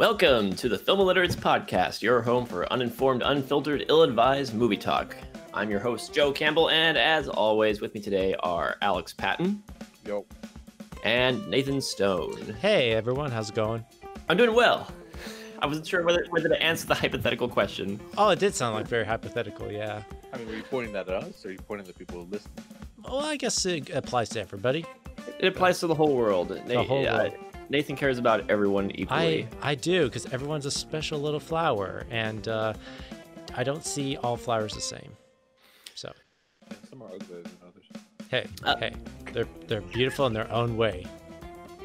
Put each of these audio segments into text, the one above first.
Welcome to the Film Illiterates Podcast, your home for uninformed, unfiltered, ill advised movie talk. I'm your host, Joe Campbell, and as always, with me today are Alex Patton. Yo. And Nathan Stone. Hey everyone, how's it going? I'm doing well. I wasn't sure whether, whether to answer the hypothetical question. Oh, it did sound like very hypothetical, yeah. I mean, were you pointing that at us, or are you pointing at the people who listen? Well, I guess it applies to everybody. It applies to the whole world. The whole world. Nathan cares about everyone equally. I I do because everyone's a special little flower, and uh, I don't see all flowers the same. So Some are uglier than others. hey, Uh, hey, they're they're beautiful in their own way.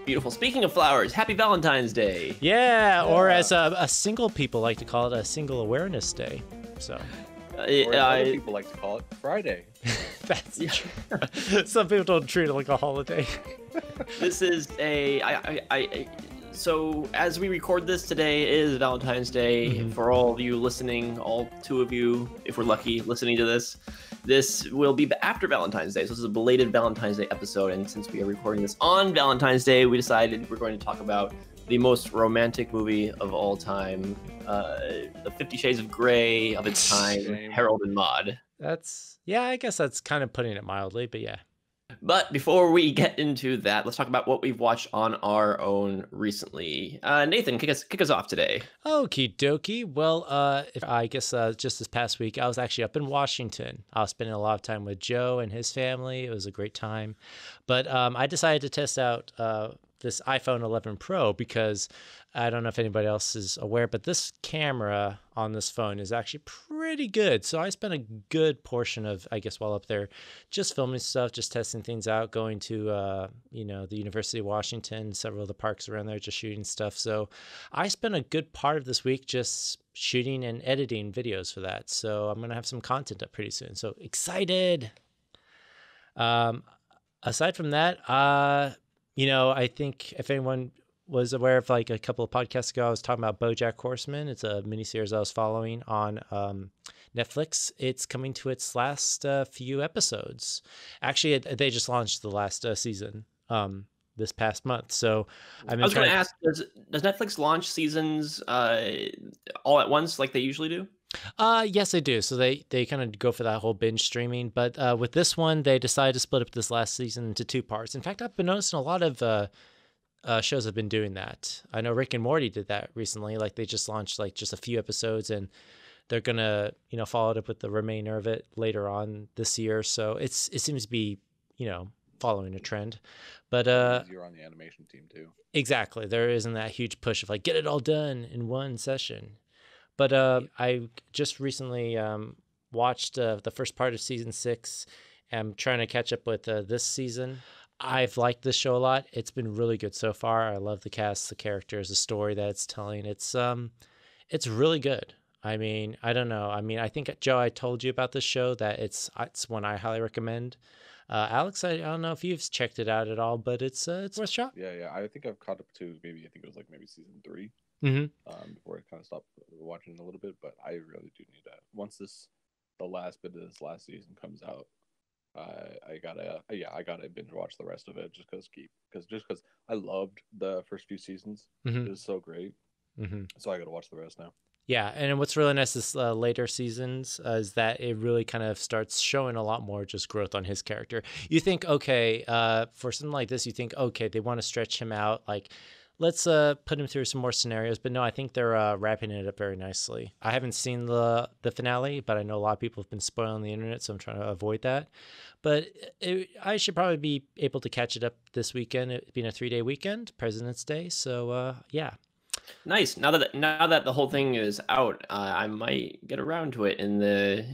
Beautiful. Speaking of flowers, happy Valentine's Day. Yeah, or as a, a single people like to call it, a single awareness day. So Uh, Or I- other people like to call it, Friday. that's true. Some people don't treat it like a holiday. this is a I, I, I so as we record this today is valentine's day. Mhm. for all of you listening all two of you if we're lucky listening to this this will be after valentine's day. So this is a belated valentine's day episode. And since we are recording this on valentine's day we decided we're going to talk about the most romantic movie of all time uh the 50 shades of gray of its time harold and maude. That's yeah, I guess that's kind of putting it mildly, but yeah. But before we get into that, let's talk about what we've watched on our own recently. Uh, Nathan, kick us kick us off today. Okie dokie. Well, uh, I guess uh, just this past week, I was actually up in Washington. I was spending a lot of time with Joe and his family. It was a great time. But um, I decided to test out uh, this iPhone 11 Pro because I don't know if anybody else is aware, but this camera on this phone is actually pretty good. So I spent a good portion of, I guess, while up there, just filming stuff, just testing things out, going to, uh, you know, the University of Washington, several of the parks around there, just shooting stuff. So I spent a good part of this week just shooting and editing videos for that. So I'm going to have some content up pretty soon. So excited. Um, aside from that, uh, you know, I think if anyone was aware of like a couple of podcasts ago, I was talking about BoJack Horseman. It's a miniseries I was following on um, Netflix. It's coming to its last uh, few episodes. Actually, it, they just launched the last uh, season um, this past month. So I was going to ask, does, does Netflix launch seasons uh, all at once like they usually do? Uh yes, they do. So they they kind of go for that whole binge streaming, but uh, with this one, they decided to split up this last season into two parts. In fact, I've been noticing a lot of uh, shows have been doing that. I know Rick and Morty did that recently. Like they just launched like just a few episodes, and they're gonna you know follow it up with the remainder of it later on this year. So it's it seems to be you know following a trend. But uh, You're on the animation team too. Exactly. There isn't that huge push of like get it all done in one session. But uh, I just recently um, watched uh, the first part of season six. I'm trying to catch up with uh, this season. I've liked this show a lot. It's been really good so far. I love the cast, the characters, the story that it's telling. It's um, it's really good. I mean, I don't know. I mean, I think Joe, I told you about this show that it's it's one I highly recommend. Uh, Alex, I, I don't know if you've checked it out at all, but it's uh, it's worth a shot. Yeah, yeah. I think I've caught up to maybe I think it was like maybe season three. Mm-hmm. Um, before I kind of stopped watching a little bit, but I really do need that. Once this, the last bit of this last season comes out, I I gotta yeah I gotta binge watch the rest of it just cause keep because just cause I loved the first few seasons. Mhm. It was so great, Mm-hmm. so I gotta watch the rest now. Yeah, and what's really nice is uh, later seasons uh, is that it really kind of starts showing a lot more just growth on his character. You think, okay, uh, for something like this, you think, okay, they want to stretch him out, like let's uh, put him through some more scenarios. But no, I think they're uh, wrapping it up very nicely. I haven't seen the the finale, but I know a lot of people have been spoiling the internet, so I'm trying to avoid that. But it, I should probably be able to catch it up this weekend. It being a three day weekend, President's Day. So uh, yeah, Nice. Now that now that the whole thing is out, uh, I might get around to it in the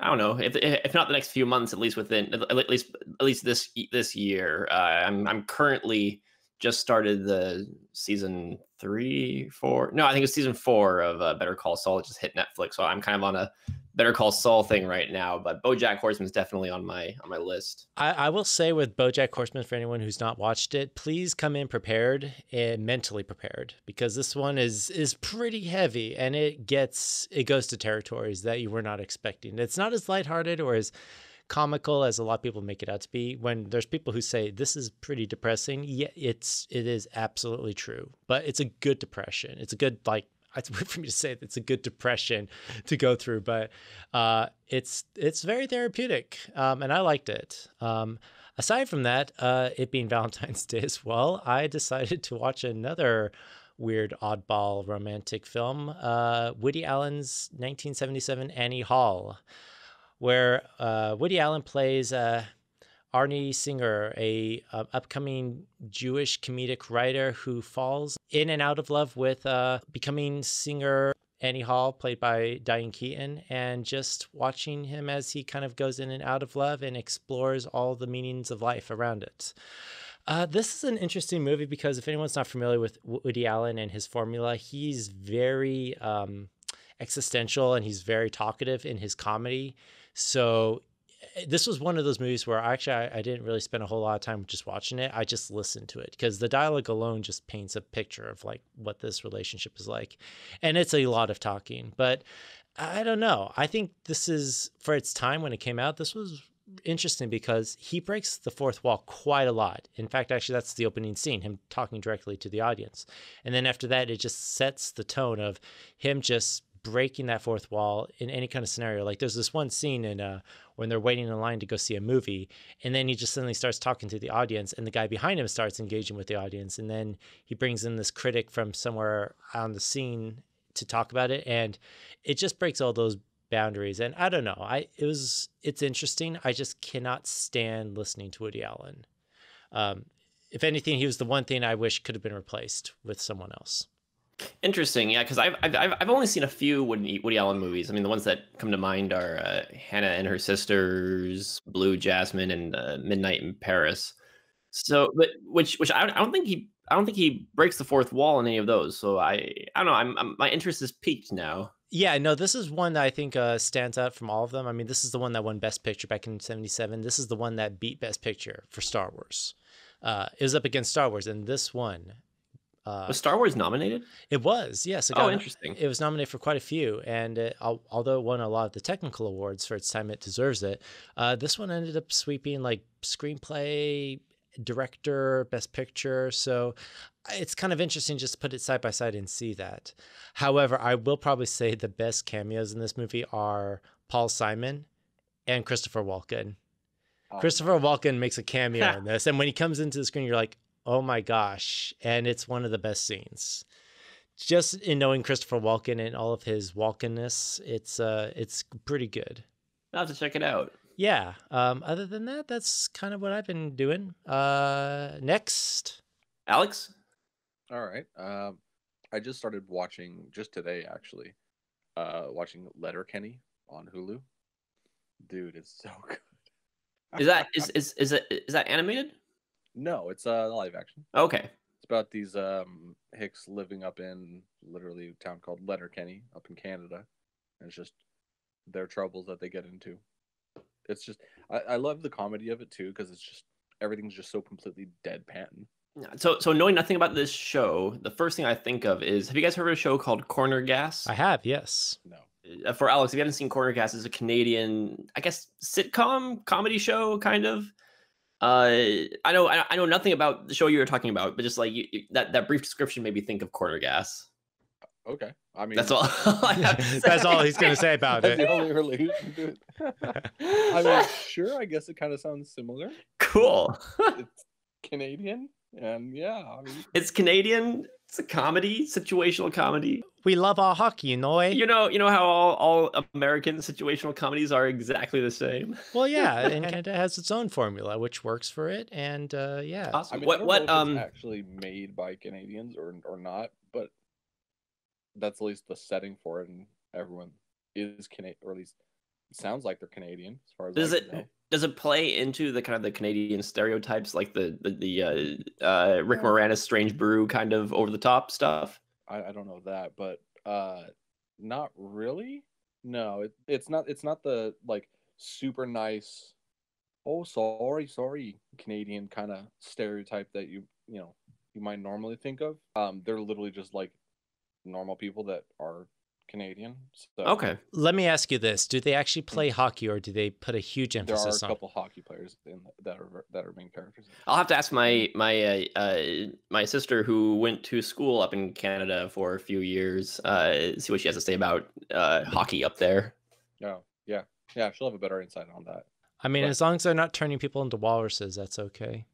I don't know if if not the next few months, at least within at least at least this this year. Uh, I'm I'm currently just started the season three, four. No, I think it's season four of uh, Better Call Saul. It just hit Netflix, so I'm kind of on a Better Call Saul thing right now. But BoJack Horseman's definitely on my on my list. I, I will say with BoJack Horseman, for anyone who's not watched it, please come in prepared and mentally prepared because this one is is pretty heavy and it gets it goes to territories that you were not expecting. It's not as lighthearted or as comical as a lot of people make it out to be. When there's people who say this is pretty depressing, yeah, it's it is absolutely true. But it's a good depression. It's a good like it's weird for me to say that it's a good depression to go through, but uh, it's it's very therapeutic, um, and I liked it. Um, aside from that, uh, it being Valentine's Day as well, I decided to watch another weird oddball romantic film, uh, Woody Allen's 1977 Annie Hall, where uh, Woody Allen plays uh, Arnie Singer, a, a, upcoming Jewish comedic writer who falls in and out of love with uh, becoming singer Annie Hall, played by Diane Keaton, and just watching him as he kind of goes in and out of love and explores all the meanings of life around it. Uh, this is an interesting movie because if anyone's not familiar with Woody Allen and his formula, he's very um, existential and he's very talkative in his comedy. So eh, this was one of those movies where actually I, I, didn't really spend a whole lot of time just watching it. I just listened to it because the dialogue alone just paints a picture of like what this relationship is like, and it's a lot of talking. But I don't know. I think this is for its time when it came out. This was interesting because he breaks the fourth wall quite a lot. In fact, actually, that's the opening scene, him talking directly to the audience. And then after that, it just sets the tone of him just breaking that fourth wall in any kind of scenario. Like there's this one scene in uh, when they're waiting in line to go see a movie, and then he just suddenly starts talking to the audience, and the guy behind him starts engaging with the audience, and then he brings in this critic from somewhere on the scene to talk about it, and it just breaks all those boundaries. And I don't know, I it was it's interesting. I just cannot stand listening to Woody Allen. Um, if anything, he was the one thing I wish could have been replaced with someone else. Interesting, yeah, because I've, I've I've only seen a few Woody, Allen movies. I mean, the ones that come to mind are uh, Hannah and her sisters, Blue Jasmine, and uh, Midnight in Paris. So, but which which I, I don't think he I don't think he breaks the fourth wall in any of those. So I I don't know. I'm, I'm my interest is peaked now. Yeah, no, this is one that I think uh, stands out from all of them. I mean, this is the one that won Best Picture back in '77. This is the one that beat Best Picture for Star Wars. Uh, it was up against Star Wars, and this one uh, was Star Wars nominated? It was, yes. It got, oh, interesting. It was nominated for quite a few, and it, although it won a lot of the technical awards for its time, it deserves it. Uh, this one ended up sweeping like screenplay, director, best picture. So it's kind of interesting just to put it side by side and see that. However, I will probably say the best cameos in this movie are Paul Simon and Christopher Walken. Oh. Christopher Walken makes a cameo in this, and when he comes into the screen, you're like, oh my gosh. And it's one of the best scenes. Just in knowing Christopher Walken and all of his Walkenness, it's uh it's pretty good. I'll have to check it out. Yeah. Um, other than that, that's kind of what I've been doing. Uh next. Alex? All right. Um I just started watching just today actually. Uh watching Letterkenny on Hulu. Dude, it's so good. is that is is is it is that animated? No, it's a uh, live action. Okay. It's about these um, Hicks living up in literally a town called Letterkenny up in Canada. And it's just their troubles that they get into. It's just I, I love the comedy of it too because it's just everything's just so completely deadpan. So, so knowing nothing about this show, the first thing I think of is: Have you guys heard of a show called Corner Gas? I have, yes. No. Uh, for Alex, if you haven't seen Corner Gas, it's a Canadian, I guess, sitcom comedy show, kind of. Uh, I know I, know nothing about the show you were talking about, but just like you, that that brief description made me think of Corner Gas. Okay, I mean that's all. that's all he's going to say about that's it. The only relation to it. I mean, sure. I guess it kind of sounds similar. Cool. it's Canadian, and yeah, I mean, it's Canadian. It's a comedy, situational comedy. We love our hockey, you know. Eh? You know, you know how all, all American situational comedies are exactly the same. Well, yeah, and Canada has its own formula, which works for it, and uh, yeah. Awesome. I mean, what what um actually made by Canadians or or not, but that's at least the setting for it, and everyone is Canadian, or at least sounds like they're Canadian as far as does it know. does it play into the kind of the Canadian stereotypes like the the, the uh, uh, Rick Moranis Strange Brew kind of over the top stuff? I, I don't know that, but uh, not really. No, it, it's not. It's not the like super nice. Oh, sorry, sorry, Canadian kind of stereotype that you you know you might normally think of. Um, they're literally just like normal people that are Canadian. So Okay. Let me ask you this: Do they actually play hockey, or do they put a huge emphasis? there are a emphasis on? couple hockey players in that are that are main characters. I'll have to ask my my uh, uh, my sister who went to school up in Canada for a few years. Uh, see what she has to say about uh, hockey up there. Oh, yeah, yeah. She'll have a better insight on that. I mean, Right. as long as they're not turning people into walruses, that's okay.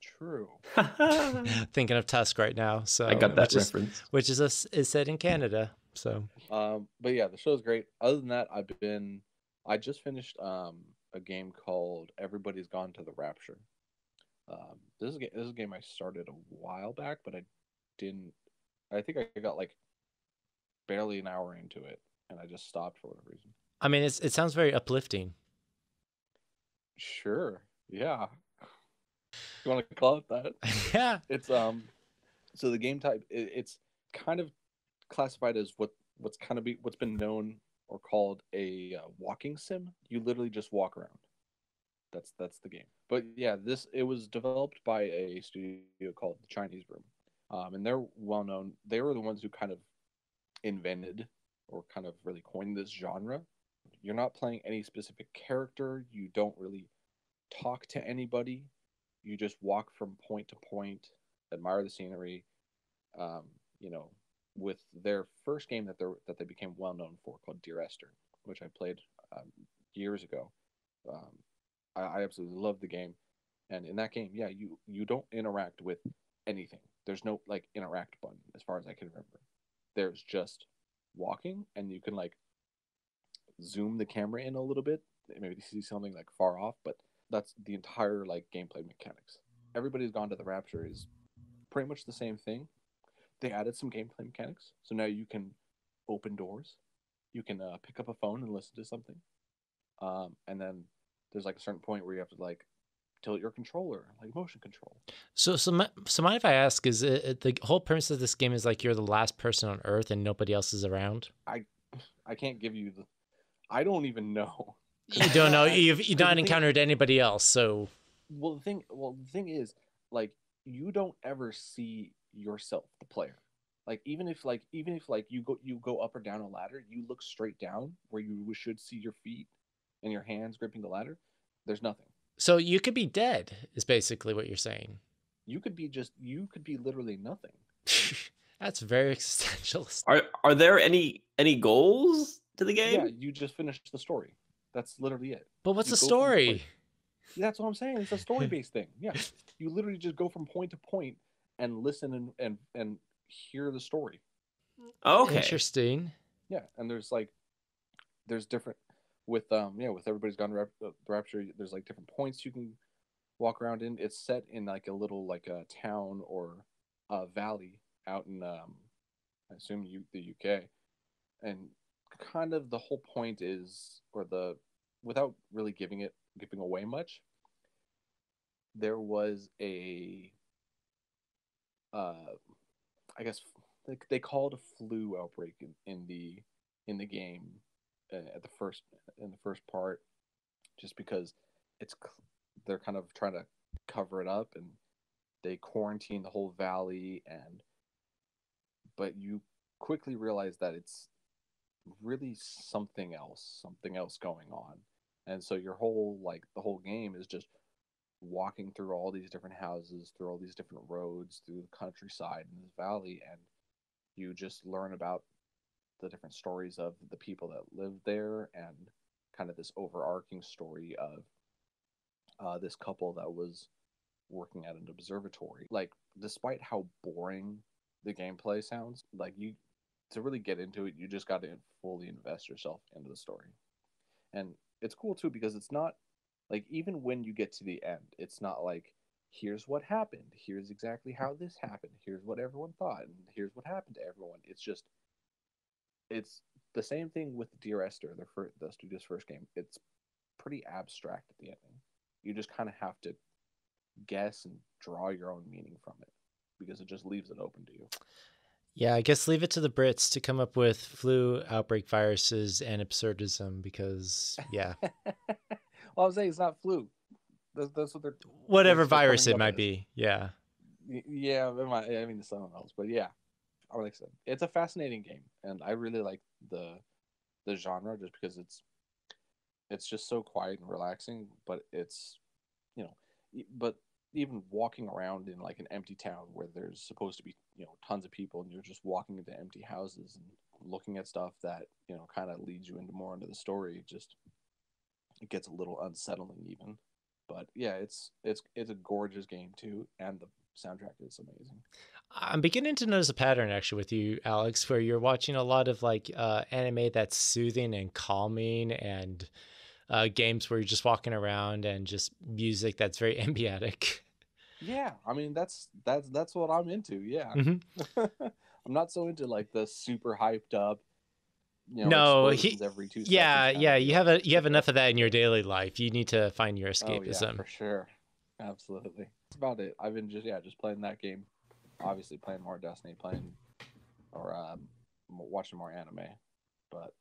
True. Thinking of Tusk right now, so I got that which is, reference. which is a s is set in Canada. So Um, but yeah, the show's great. Other than that, I've been. I just finished um a game called Everybody's Gone to the Rapture. Um, this is a, this is a game I started a while back, but I didn't. I think I got like barely an hour into it, and I just stopped for whatever reason. I mean, it's it sounds very uplifting. Sure. Yeah. You want to call it that? yeah. It's um, so the game type it, it's kind of classified as what what's kind of be what's been known or called a uh, walking sim. You literally just walk around. That's that's the game. But yeah, this it was developed by a studio called the Chinese Room, um, and they're well known. They were the ones who kind of invented or kind of really coined this genre. You're not playing any specific character. You don't really talk to anybody. You just walk from point to point, admire the scenery. Um, you know, with their first game that they that they became well known for, called Dear Esther, which I played um, years ago. Um, I, I absolutely love the game, and in that game, yeah, you you don't interact with anything. There's no like interact button as far as I can remember. There's just walking, and you can like zoom the camera in a little bit, maybe see something like far off, but that's the entire like gameplay mechanics. Everybody's gone to the Rapture is pretty much the same thing. They added some gameplay mechanics, so now you can open doors, you can uh, pick up a phone and listen to something, um, and then there's like a certain point where you have to like tilt your controller, like motion control. So, so, mi- so mind if I ask? Is it, it- the whole premise of this game is like you're the last person on Earth and nobody else is around? I I can't give you the. I don't even know. You don't know. You've you've not thing- encountered anybody else, so Well, the thing, well, the thing is, like, you don't ever see yourself, the player. Like, even if, like, even if, like, you go, you go up or down a ladder, you look straight down where you should see your feet and your hands gripping the ladder. There's nothing. so you could be dead. Is basically what you're saying. You could be just, you could be literally nothing. That's very existentialist. Are are there any any goals to the game? Yeah, you just finished the story. That's literally it. But what's You the story? point- That's what I'm saying. It's a story based thing. Yeah, you literally just go from point to point and listen and and and hear the story. Okay. Interesting. Yeah, and there's like, there's different with um yeah with everybody's gone to rap, uh, the rapture. There's like different points you can walk around in. It's set in like a little like a town or a valley out in um I assume you the UK, and kind of the whole point is or the without really giving it giving away much. There was a uh I guess they, they called a flu outbreak in, in the in the game uh, at the first in the first part, just because it's they're kind of trying to cover it up and they quarantine the whole valley and but you quickly realize that it's really something else something else going on. And so your whole like the whole game is just walking through all these different houses through all these different roads through the countryside in this valley and you just learn about the different stories of the people that live there and kind of this overarching story of uh, this couple that was working at an observatory. Like, despite how boring the gameplay sounds, like you to really get into it, you just got to fully invest yourself into the story. And it's cool too because it's not like even when you get to the end, it's not like here's what happened, here's exactly how this happened, here's what everyone thought, and here's what happened to everyone. It's just it's the same thing with Dear Esther, the fir- the studio's first game. It's pretty abstract at the ending. You just kind of have to guess and draw your own meaning from it because it just leaves it open to you. Yeah, I guess leave it to the Brits to come up with flu outbreak viruses and absurdism because yeah, well, I was saying it's not flu. That's, that's what they're. whatever That's virus it might as. be. Yeah. Yeah, it might, I mean, it's something else, but yeah. like I said, it's a fascinating game, and I really like the the genre just because it's it's just so quiet and relaxing. But it's you know, but even walking around in like an empty town where there's supposed to be you know tons of people, and you're just walking into empty houses and looking at stuff that you know kind of leads you into more into the story. Just it gets a little unsettling even. But yeah, it's it's it's a gorgeous game too, and the soundtrack is amazing. I'm beginning to notice a pattern actually with you, Alex, where you're watching a lot of like uh, anime that's soothing and calming, and uh, games where you're just walking around and just music that's very ambient. Yeah, I mean that's that's that's what I'm into. Yeah, Mhm. I'm not so into like the super hyped up. You know, No, he- every two. Yeah, seconds yeah, you have a you have enough of that in your daily life. You need to find your escapism. Oh, yeah, for sure. Absolutely. That's about it. I've been just yeah, just playing that game. Obviously playing more Destiny, playing or um watching more anime. But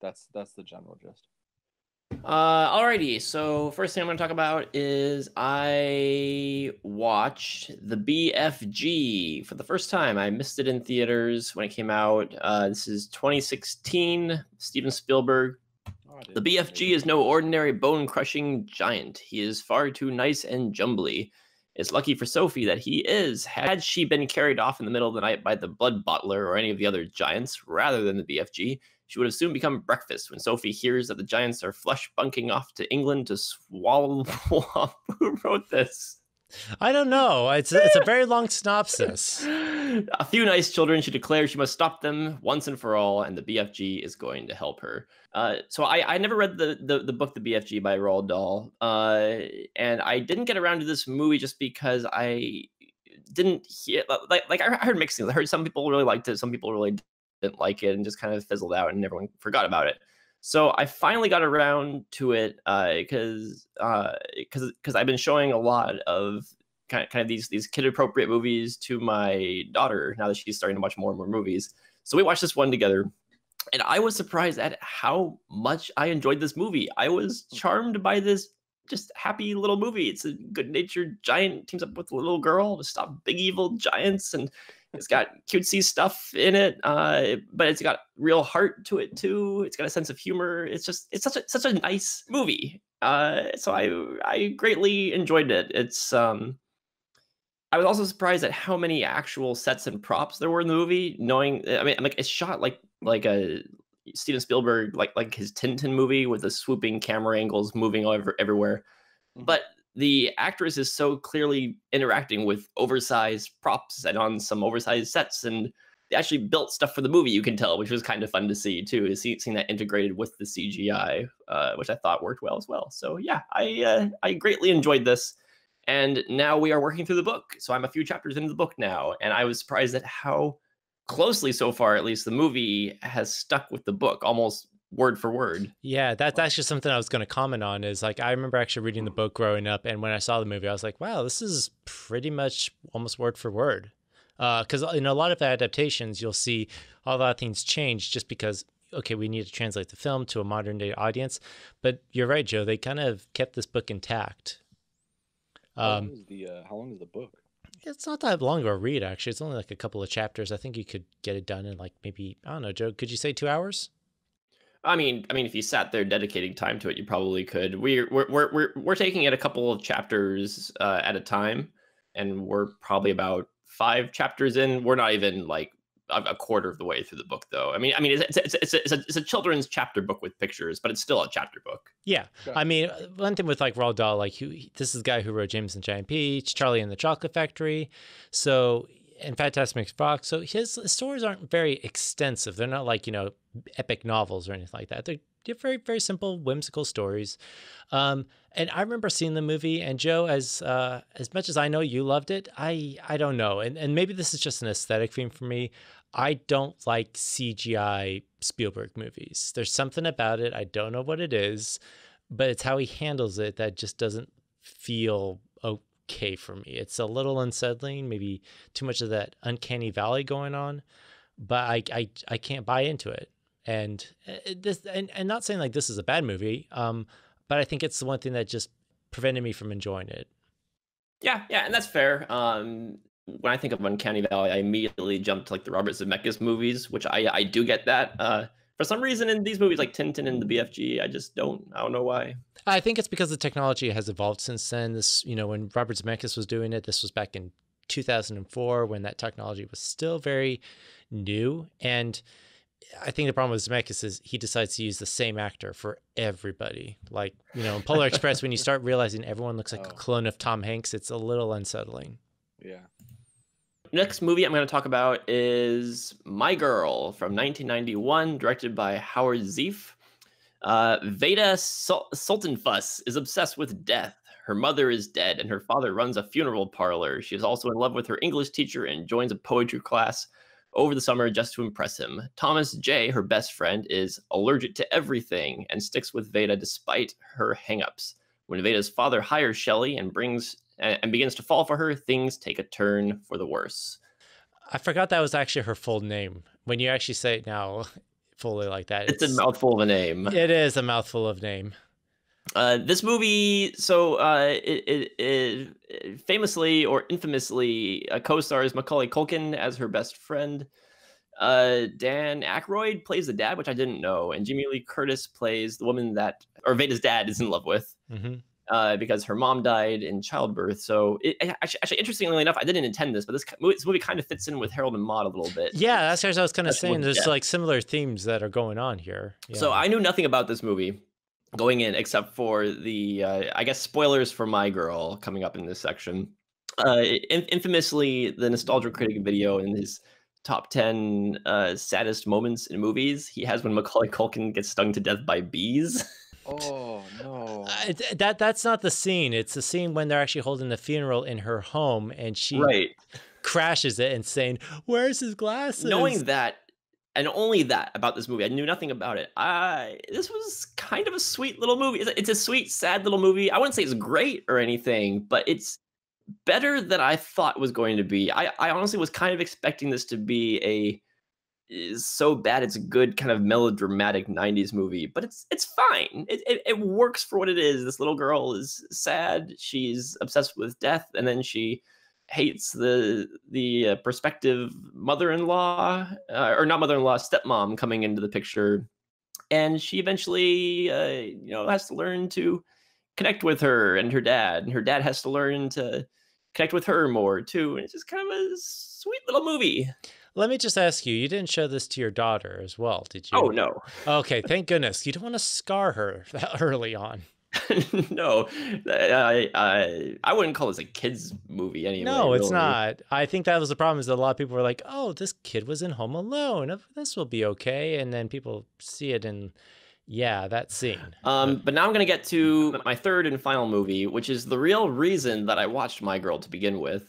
that's that's the general gist. Uh, alrighty. So first thing I'm going to talk about is I watched the BFG for the first time. I missed it in theaters when it came out. Uh, this is 2016. Steven Spielberg. Oh, The BFG is no ordinary bone-crushing giant. He is far too nice and jumbly. It's lucky for Sophie that he is. Had she been carried off in the middle of the night by the Blood Bottler or any of the other giants rather than the BFG, she would have soon become breakfast when Sophie hears that the giants are flush bunking off to England to swallow up. Who wrote this? I don't know. It's a, it's a very long synopsis. a few nice children. She declares she must stop them once and for all, and the BFG is going to help her. Uh, so I, I never read the, the the book The BFG by Roald Dahl, uh, and I didn't get around to this movie just because I didn't hear like like I heard mixed things. I heard some people really liked it, some people really didn't like it, and just kind of fizzled out, and everyone forgot about it. So I finally got around to it uh, because because uh, because I've been showing a lot of kind of, kind of these these kid appropriate movies to my daughter now that she's starting to watch more and more movies. So we watched this one together, and I was surprised at how much I enjoyed this movie. I was charmed by this just happy little movie. It's a good natured giant teams up with a little girl to stop big evil giants, and it's got cutesy stuff in it, uh, but it's got real heart to it too. It's got a sense of humor. It's just it's such a such a nice movie. Uh, so I I greatly enjoyed it. It's um. I was also surprised at how many actual sets and props there were in the movie. Knowing, I mean, I'm like it's shot like like a Steven Spielberg, like like his Tintin movie with the swooping camera angles moving over everywhere. Mhm. But the actress is so clearly interacting with oversized props and on some oversized sets, and they actually built stuff for the movie. You can tell, which was kind of fun to see too, is see seeing that integrated with the CGI, uh, which I thought worked well as well. So yeah, I uh, I greatly enjoyed this. And now we are working through the book. So I'm a few chapters into the book now, and I was surprised at how closely so far, at least, the movie has stuck with the book almost word for word. Yeah, that's actually something I was going to comment on. Is like I remember actually reading the book growing up, and when I saw the movie, I was like, "Wow, this is pretty much almost word for word." Because in a lot of adaptations, you'll see a lot of things change just because okay, we need to translate the film to a modern day audience. But you're right, Joe. They kind of kept this book intact. How long Um, is the uh, how long is the book? it's not that long of a read, actually. It's only like a couple of chapters. I think you could get it done in like maybe I don't know, Joe. Could you say two hours? I mean, I mean, if you sat there dedicating time to it, you probably could. We're we're we're we're, we're taking it a couple of chapters uh, at a time, and we're probably about five chapters in. We're not even like a, a quarter of the way through the book, though. I mean, I mean, it's it's it's a, it's a, it's a children's chapter book with pictures, but it's still a chapter book. Yeah, Got I mean, uh, one thing with like Roald Dahl, like who, this is the guy who wrote James and Giant Peach, Charlie and the Chocolate Factory, so and Fantastic. Fox. So his, stories aren't very extensive. They're not like you know epic novels or anything like that. They're, they're very very simple, whimsical stories. Um, and I remember seeing the movie, and Joe, as uh, as much as I know you loved it, I I don't know, and and maybe this is just an aesthetic thing for me. I don't like CGI Spielberg movies. There's something about it. I don't know what it is, but it's how he handles it that just doesn't feel okay for me. It's a little unsettling, maybe too much of that uncanny valley going on, but I I, I can't buy into it. And uh, this and, and not saying like this is a bad movie, um, but I think it's the one thing that just prevented me from enjoying it. Yeah, yeah, and that's fair. Um, when I think of Uncanny Valley, I immediately jump to like the Robert Zemeckis movies, which I I do get that. Uh, for some reason, in these movies like Tintin and the BFG, I just don't. I don't know why. I think it's because the technology has evolved since then. This, you know, when Robert Zemeckis was doing it, this was back in 2004 when that technology was still very new. And I think the problem with Zemeckis is he decides to use the same actor for everybody. Like, you know, in Polar Express, when you start realizing everyone looks like Oh. a clone of Tom Hanks, it's a little unsettling. Yeah. Next movie I'm going to talk about is My Girl from 1991, directed by Howard Zieff. Uh, Veda Sul- Sultanfuss is obsessed with death. Her mother is dead, and her father runs a funeral parlor. She is also in love with her English teacher and joins a poetry class over the summer just to impress him. Thomas J., her best friend, is allergic to everything and sticks with Veda despite her hangups. When Veda's father hires Shelley and brings and and begins to fall for her, things take a turn for the worse. I forgot that was actually her full name. When you actually say it now fully like that, It's a mouthful of a name. It is a mouthful of name. Uh, this movie, so uh, it, it, it- famously or infamously uh, co-stars Macaulay Culkin as her best friend. Uh, Dan Aykroyd plays the dad, which I didn't know, and Jamie Lee Curtis plays the woman that, or Veda's dad, is in love with. hmm uh, because her mom died in childbirth. So, it, actually, actually, interestingly enough, I didn't intend this, but this movie, this movie kind of fits in with Harold and Maude a little bit. Yeah, that's what I was kind of That's saying. what- There's yeah. like similar themes that are going on here. So I knew nothing about this movie going in, except for the, uh, I guess, spoilers for My Girl coming up in this section. Uh, in- infamously, the Nostalgia Critic video in his top 10 uh, saddest moments in movies, he has when Macaulay Culkin gets stung to death by bees. Oh no. Uh, that that's not the scene. It's the scene when they're actually holding the funeral in her home, and she right. crashes it and saying, "Where's his glasses?" knowing that and only that about this movie i knew nothing about it i this was kind of a sweet little movie it's a, sweet sad little movie i wouldn't say it's great or anything but it's better than i thought it was going to be i, I honestly was kind of expecting this to be a is so bad it's a good kind of melodramatic 90s movie but it's it's fine. It, it, it works for what it is. This little girl is sad she's obsessed with death and then she hates the the uh, prospective mother-in-law uh, or not mother-in-law stepmom coming into the picture. And she eventually uh, you know has to learn to connect with her and her dad and her dad has to learn to connect with her more too and it's just kind of a sweet little movie Let me just ask you: You didn't show this to your daughter as well, did you? oh no Okay, thank goodness. You don't want to scar her that early on. no I, I i wouldn't call this a kids movie anyway no, it's really. not. I think that was the problem. Is that a lot of people were like, "Oh, this kid was in Home Alone. This will be okay," and then people see it and, yeah, that scene. Um, but now I'm going to get to my third and final movie, which is the real reason that I watched My Girl to begin with.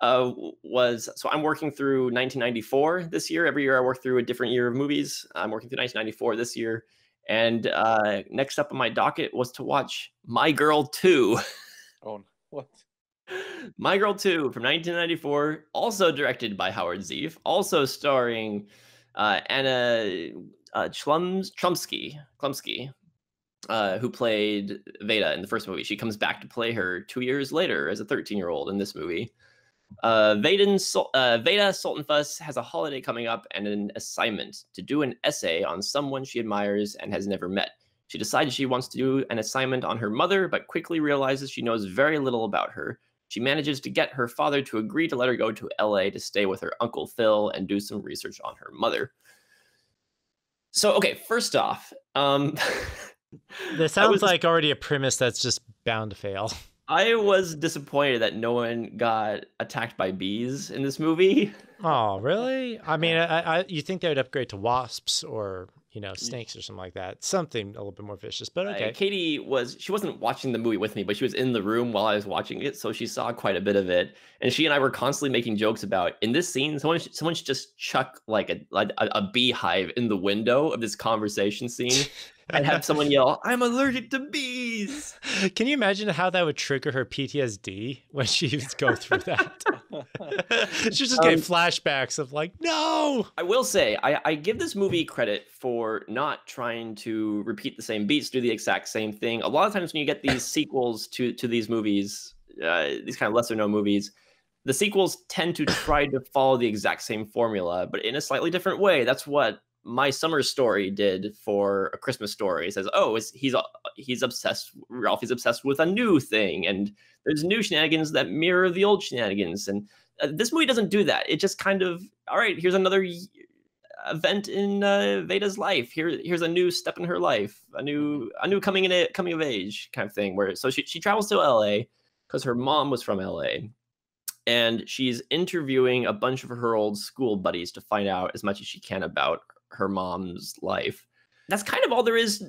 Uh, was so I'm working through 1994 this year. Every year I work through a different year of movies. I'm working through 1994 this year, and uh, next up on my docket was to watch My Girl 2. Oh what? My Girl 2 from 1994, also directed by Howard Zieff, also starring uh, Anna uh, Chlums, Chomsky, Klumsky, uh, who played Veda in the first movie. She comes back to play her two years later as a 13 year old in this movie. Uh, uh, Veda Sultanfuss has a holiday coming up and an assignment to do an essay on someone she admires and has never met. She decides she wants to do an assignment on her mother, but quickly realizes she knows very little about her. She manages to get her father to agree to let her go to LA to stay with her uncle Phil and do some research on her mother. So, okay, first off, um, This sounds was- like already a premise that's just bound to fail. I was disappointed that no one got attacked by bees in this movie. Oh, really? I mean, I, I you think they would upgrade to wasps or you know snakes or something like that? Something a little bit more vicious, but Uh, okay. Katie was she wasn't watching the movie with me, but she was in the room while I was watching it, so she saw quite a bit of it. And she and I were constantly making jokes about in this scene, someone sh- someone should just chuck like a like a, a beehive in the window of this conversation scene and have someone yell, "I'm allergic to bees." Can you imagine how that would trigger her PTSD when she used to go through that? She just Um, flashbacks of like, no. I will say, I, I give this movie credit for not trying to repeat the same beats, do the exact same thing. A lot of times when you get these sequels to to these movies, uh, these kind of lesser known movies, the sequels tend to try to follow the exact same formula, but in a slightly different way. That's what my summer story did for a Christmas story. It says, "Oh, he's uh, he's obsessed. Ralph Ralphie's obsessed with a new thing, and there's new shenanigans that mirror the old shenanigans." And uh, this movie doesn't do that. It just kind of, all right, here's another event in uh, Veda's life. Here, here's a new step in her life, a new a new coming in a, coming of age kind of thing. Where so she she travels to L.A. because her mom was from L.A. And she's interviewing a bunch of her old school buddies to find out as much as she can about her mom's life. That's kind of all there is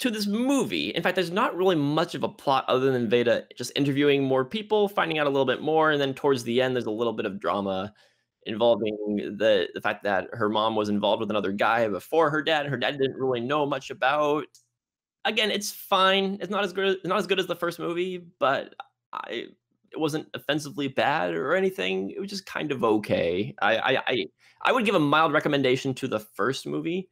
to this movie. In fact, there's not really much of a plot other than Veda just interviewing more people, finding out a little bit more, and then towards the end, there's a little bit of drama involving the the fact that her mom was involved with another guy before her dad. Her dad didn't really know much about. Again, it's fine. It's not as good. It's Not as good as the first movie, but I it wasn't offensively bad or anything. It was just kind of okay. I I I, I would give a mild recommendation to the first movie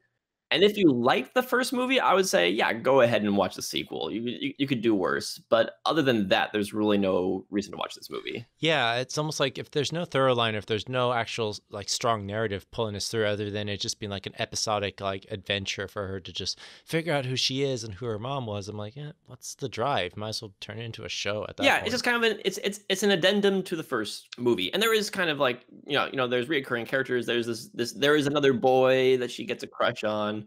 and if you liked the first movie, I would say, yeah, go ahead and watch the sequel. You, you, you could do worse, but other than that, there's really no reason to watch this movie. Yeah, it's almost like if there's no thorough line, if there's no actual like strong narrative pulling us through, other than it just being like an episodic like adventure for her to just figure out who she is and who her mom was. I'm like, yeah, what's the drive? Might as well turn it into a show at that. Yeah, point. it's just kind of an it's it's it's an addendum to the first movie, and there is kind of like you know you know there's reoccurring characters. There's this this there is another boy that she gets a crush on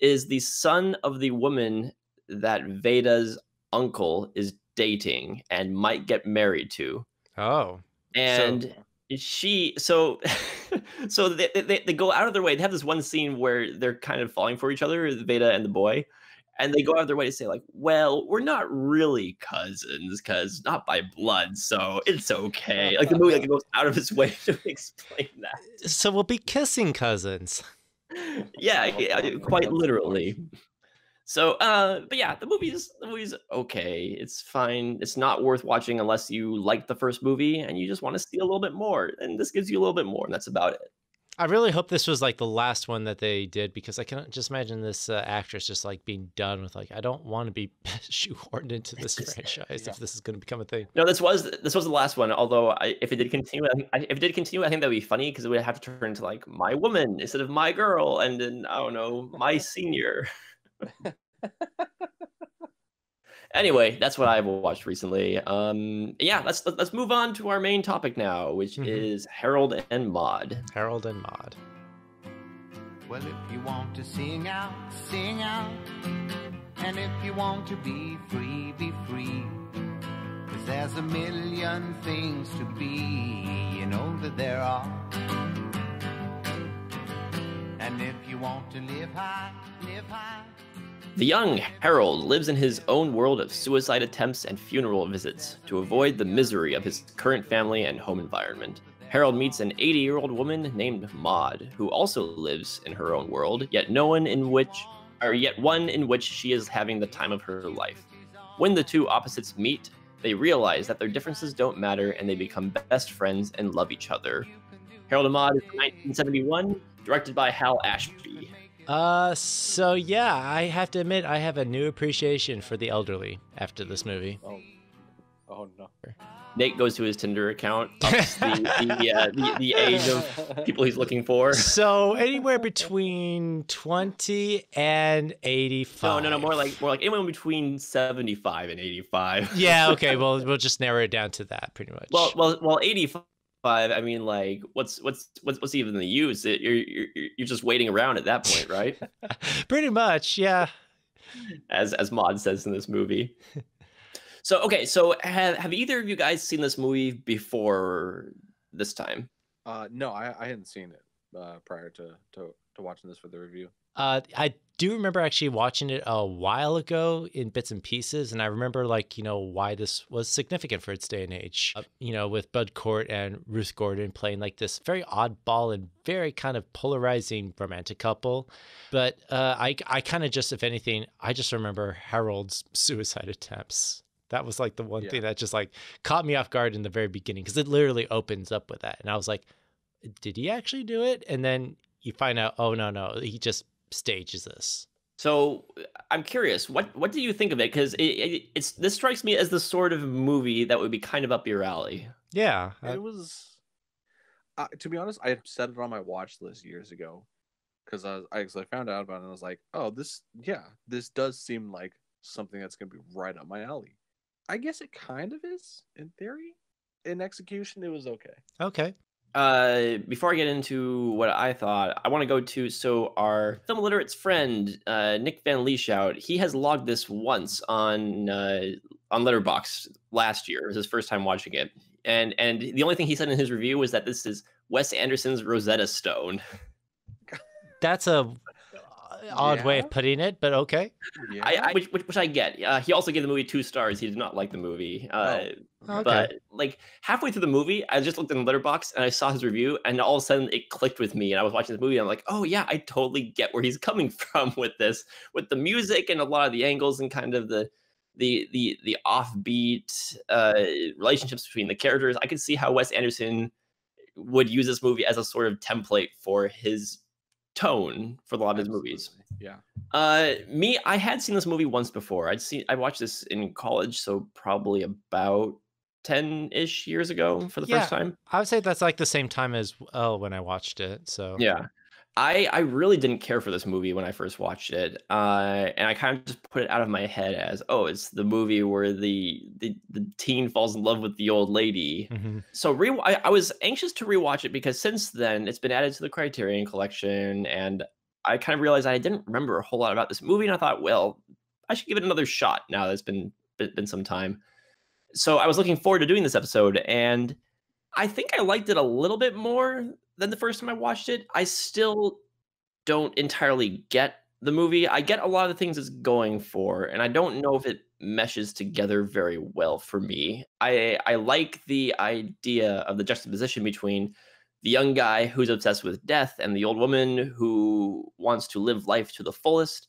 is the son of the woman that Veda's uncle is dating and might get married to. Oh. And so... she so so they, they, they go out of their way. They have this one scene where they're kind of falling for each other, Veda and the boy. And they go out of their way to say, like, well, we're not really cousins, because not by blood, so it's okay. Like the movie like goes out of its way to explain that. So we'll be kissing cousins yeah, quite literally. So, uh, but yeah, the movie's the movie's okay. It's fine. It's not worth watching unless you like the first movie and you just want to see a little bit more. And this gives you a little bit more, and that's about it. I really hope this was like the last one that they did because I can just imagine this uh, actress just like being done with like I don't want to be shoehorned into this franchise yeah. if this is going to become a thing. No, this was this was the last one. Although I, if it did continue, I, if it did continue, I think that'd be funny because it would have to turn into like my woman instead of my girl, and then I don't know my senior. anyway, that's what I've watched recently. Um, yeah, let's let's move on to our main topic now, which mm-hmm. is Harold and Maude. Harold and Maude. Well, if you want to sing out, sing out. And if you want to be free, be free. Cause there's a million things to be, you know that there are. And if you want to live high, live high. The young Harold lives in his own world of suicide attempts and funeral visits to avoid the misery of his current family and home environment. Harold meets an 80 year old woman named Maude, who also lives in her own world, yet no one in which, or yet one in which she is having the time of her life. When the two opposites meet, they realize that their differences don't matter and they become best friends and love each other. Harold and Maude is 1971, directed by Hal Ashby. Uh, so yeah, I have to admit I have a new appreciation for the elderly after this movie. Oh, oh no. Nate goes to his Tinder account, ups the the, uh, the, the age of people he's looking for. So anywhere between twenty and eighty-five. No, no, no, more like more like anyone between seventy-five and eighty-five. yeah. Okay. Well, we'll just narrow it down to that, pretty much. Well, well, well, eighty-five five. I mean, like, what's what's what's what's even the use? It, you're you're you're just waiting around at that point, right? Pretty much, yeah. As as Maude says in this movie. So okay, so have have either of you guys seen this movie before this time? Uh, no, I I hadn't seen it uh, prior to to to watching this for the review. Uh, I do remember actually watching it a while ago in bits and pieces, and I remember like you know why this was significant for its day and age. Uh, you know, with Bud Cort and Ruth Gordon playing like this very oddball and very kind of polarizing romantic couple. But uh, I I kind of just, if anything, I just remember Harold's suicide attempts. That was like the one yeah. thing that just like caught me off guard in the very beginning because it literally opens up with that, and I was like, did he actually do it? And then you find out, oh no, no, he just stage is this? So I'm curious, what what do you think of it? Because it, it, it's this strikes me as the sort of movie that would be kind of up your alley. Yeah, it was uh, to be honest, I set it on my watch list years ago because I, was, I, 'cause I found out about it and I was like, oh, this, yeah, this does seem like something that's going to be right up my alley. I guess it kind of is in theory. In execution, it was okay. Okay. Uh, before I get into what I thought, I want to go to so our film illiterate's friend, uh, Nick Van Leeshout, he has logged this once on uh, on Letterboxd last year. It was his first time watching it, and and the only thing he said in his review was that this is Wes Anderson's Rosetta Stone. That's a odd way of putting it, but okay. Yeah. I, I which, which which I get. Uh, he also gave the movie two stars. He did not like the movie. Uh, Okay. But like halfway through the movie, I just looked in the letterboxd and I saw his review, and all of a sudden it clicked with me. And I was watching the movie, and I'm like, oh yeah, I totally get where he's coming from with this, with the music and a lot of the angles and kind of the the the the offbeat uh, relationships between the characters. I could see how Wes Anderson would use this movie as a sort of template for his tone for a lot of his movies. Yeah. Uh, me, I had seen this movie once before. I'd seen, I watched this in college, so probably about ten ish years ago for the Yeah. first time. I would say that's like the same time as well when I watched it. So Yeah, I I really didn't care for this movie when I first watched it, uh, and I kind of just put it out of my head as, oh, it's the movie where the the, the teen falls in love with the old lady. Mhm. So re- I, I was anxious to rewatch it because since then it's been added to the Criterion Collection, and I kind of realized I didn't remember a whole lot about this movie, and I thought, well, I should give it another shot now that it's been been, been some time. So I was looking forward to doing this episode, and I think I liked it a little bit more than the first time I watched it. I still don't entirely get the movie. I get a lot of the things it's going for, and I don't know if it meshes together very well for me. I I like the idea of the juxtaposition between the young guy who's obsessed with death and the old woman who wants to live life to the fullest.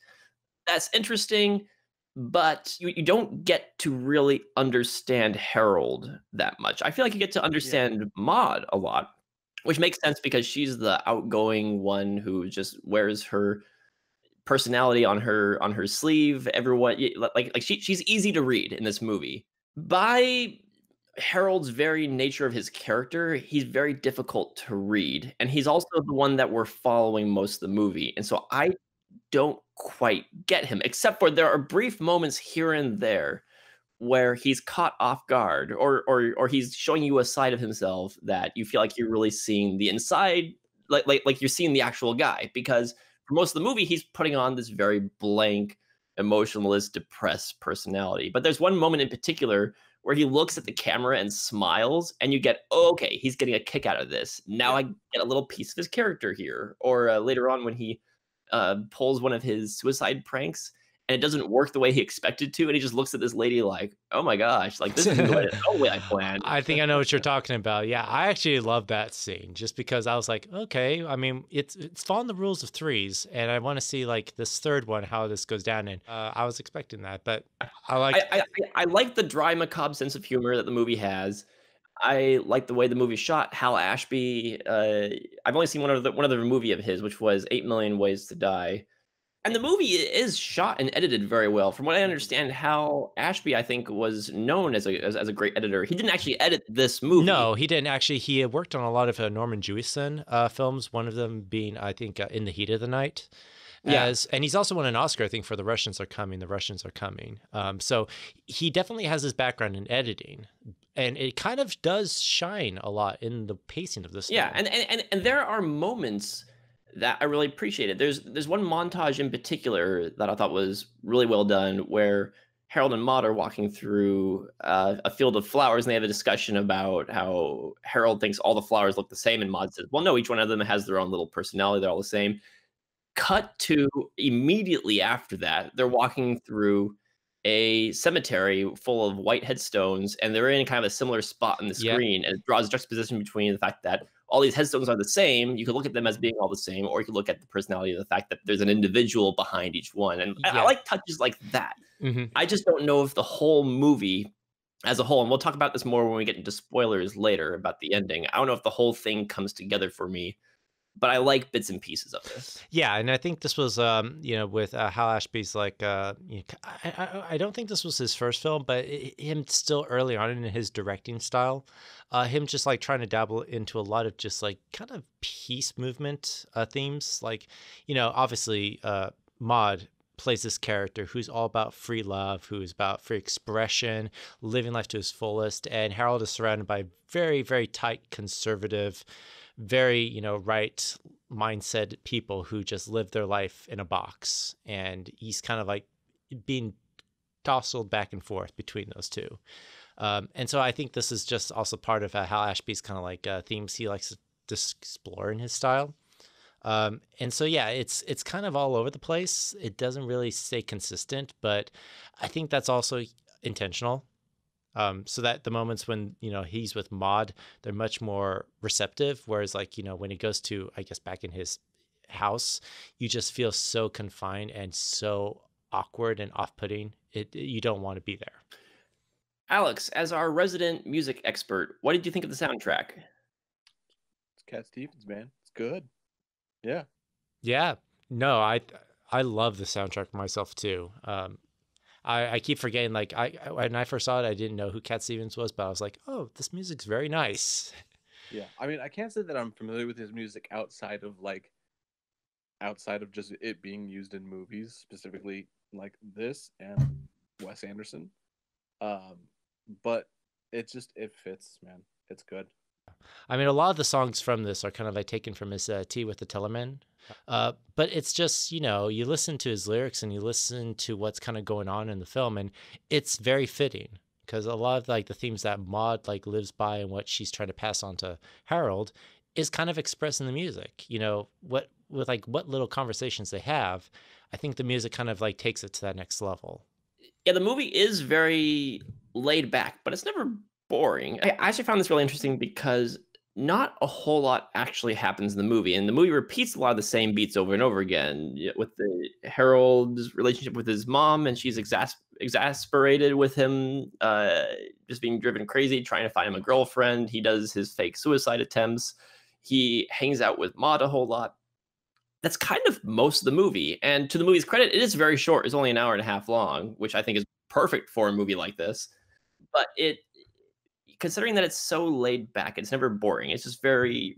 That's interesting, but you, you don't get to really understand Harold that much. I feel like you get to understand Maude a lot, which makes sense because she's the outgoing one who just wears her personality on her on her sleeve. Everyone like like she she's easy to read in this movie. By Harold's very nature of his character, he's very difficult to read, and he's also the one that we're following most of the movie. And so I don't quite get him, except for there are brief moments here and there where he's caught off guard or or or he's showing you a side of himself that you feel like you're really seeing the inside like like like you're seeing the actual guy because for most of the movie he's putting on this very blank emotionless depressed personality. But there's one moment in particular where he looks at the camera and smiles and you get oh, okay he's getting a kick out of this. Now i get a little piece of his character here. Or uh, later on when he uh, pulls one of his suicide pranks and it doesn't work the way he expected to and he just looks at this lady like oh my gosh like this isn't the way, no way i planned I think I know what you're talking about. Yeah, I actually love that scene just because I was like, okay, I mean, it's it's following the rules of threes, and I want to see like this third one how this goes down. And uh, I was expecting that, but I like. I, I, I- I like the dry macabre sense of humor that the movie has. I like the way the movie shot. Hal Ashby. Uh, I've only seen one of the one other movie of his, which was Eight Million Ways to Die, and the movie is shot and edited very well. From what I understand, Hal Ashby, I think, was known as a as, as a great editor. He didn't actually edit this movie. No, he didn't actually. He had worked on a lot of uh, Norman Jewison uh, films. One of them being, I think, uh, In the Heat of the Night. Yeah. And he's also won an Oscar, I think, for The Russians Are Coming. The Russians Are Coming. Um, so he definitely has his background in editing, and it kind of does shine a lot in the pacing of this. Yeah, and, and and and there are moments that I really appreciated. There's there's one montage in particular that I thought was really well done, where Harold and Maude are walking through uh, a field of flowers, and they have a discussion about how Harold thinks all the flowers look the same, and Maude says, "Well, no, each one of them has their own little personality. They're all the same." Cut to immediately after that, they're walking through a cemetery full of white headstones, and they're in kind of a similar spot on the Yeah. screen, and it draws juxtaposition between the fact that all these headstones are the same. You could look at them as being all the same, or you could look at the personality of the fact that there's an individual behind each one. And I- I like touches like that. Mhm. I just don't know if the whole movie as a whole, and we'll talk about this more when we get into spoilers later about the ending. I don't know if the whole thing comes together for me but I like bits and pieces of this. Yeah, and I think this was, um, you know, with uh, Hal Ashby's like, uh, you know, I, I, I don't think this was his first film, but it, him still early on in his directing style, uh, him just like trying to dabble into a lot of just like kind of peace movement uh, themes, like, you know, obviously, uh, Maude plays this character who's all about free love, who's about free expression, living life to his fullest, and Harold is surrounded by very, very tight conservative very you know right mindset people who just live their life in a box. And he's kind of like being tousled back and forth between those two. Um, and so i think this is just also part of hal ashby's kind of like uh, themes he likes to explore in his style. Um, and so yeah it's it's kind of all over the place. It doesn't really stay consistent but i think that's also intentional um, so that the moments when you know he's with Maude, they're much more receptive. Whereas like you know when he goes to I guess back in his house, you just feel so confined and so awkward and off-putting. It you don't want to be there. Alex, as our resident music expert, what did you think of the soundtrack? It's Cat Stevens, man. It's good. Yeah. Yeah. No, I I love the soundtrack myself too. Um, I, I keep forgetting. Like I when I first saw it, I didn't know who Cat Stevens was, but I was like, oh, this music's very nice. Yeah, I mean, I can't say that I'm familiar with his music outside of like, outside of just it being used in movies, specifically like this and Wes Anderson. Um, but it just it fits, man. It's good. I mean, a lot of the songs from this are kind of like taken from his uh, Tea with the Tillerman. Uh, but it's just, you know, you listen to his lyrics and you listen to what's kind of going on in the film, and it's very fitting because a lot of like the themes that Maude like lives by and what she's trying to pass on to Harold is kind of expressed in the music. You know, what with like what little conversations they have, I think the music kind of like takes it to that next level. Yeah, the movie is very laid back, but it's never boring. I actually found this really interesting because not a whole lot actually happens in the movie, and the movie repeats a lot of the same beats over and over again. With the Harold's relationship with his mom, and she's exas- exasperated with him, uh, just being driven crazy, trying to find him a girlfriend. He does his fake suicide attempts. He hangs out with Maude a whole lot. That's kind of most of the movie. And to the movie's credit, it is very short. It's only an hour and a half long, which I think is perfect for a movie like this. But it considering that it's so laid back, it's never boring. It's just very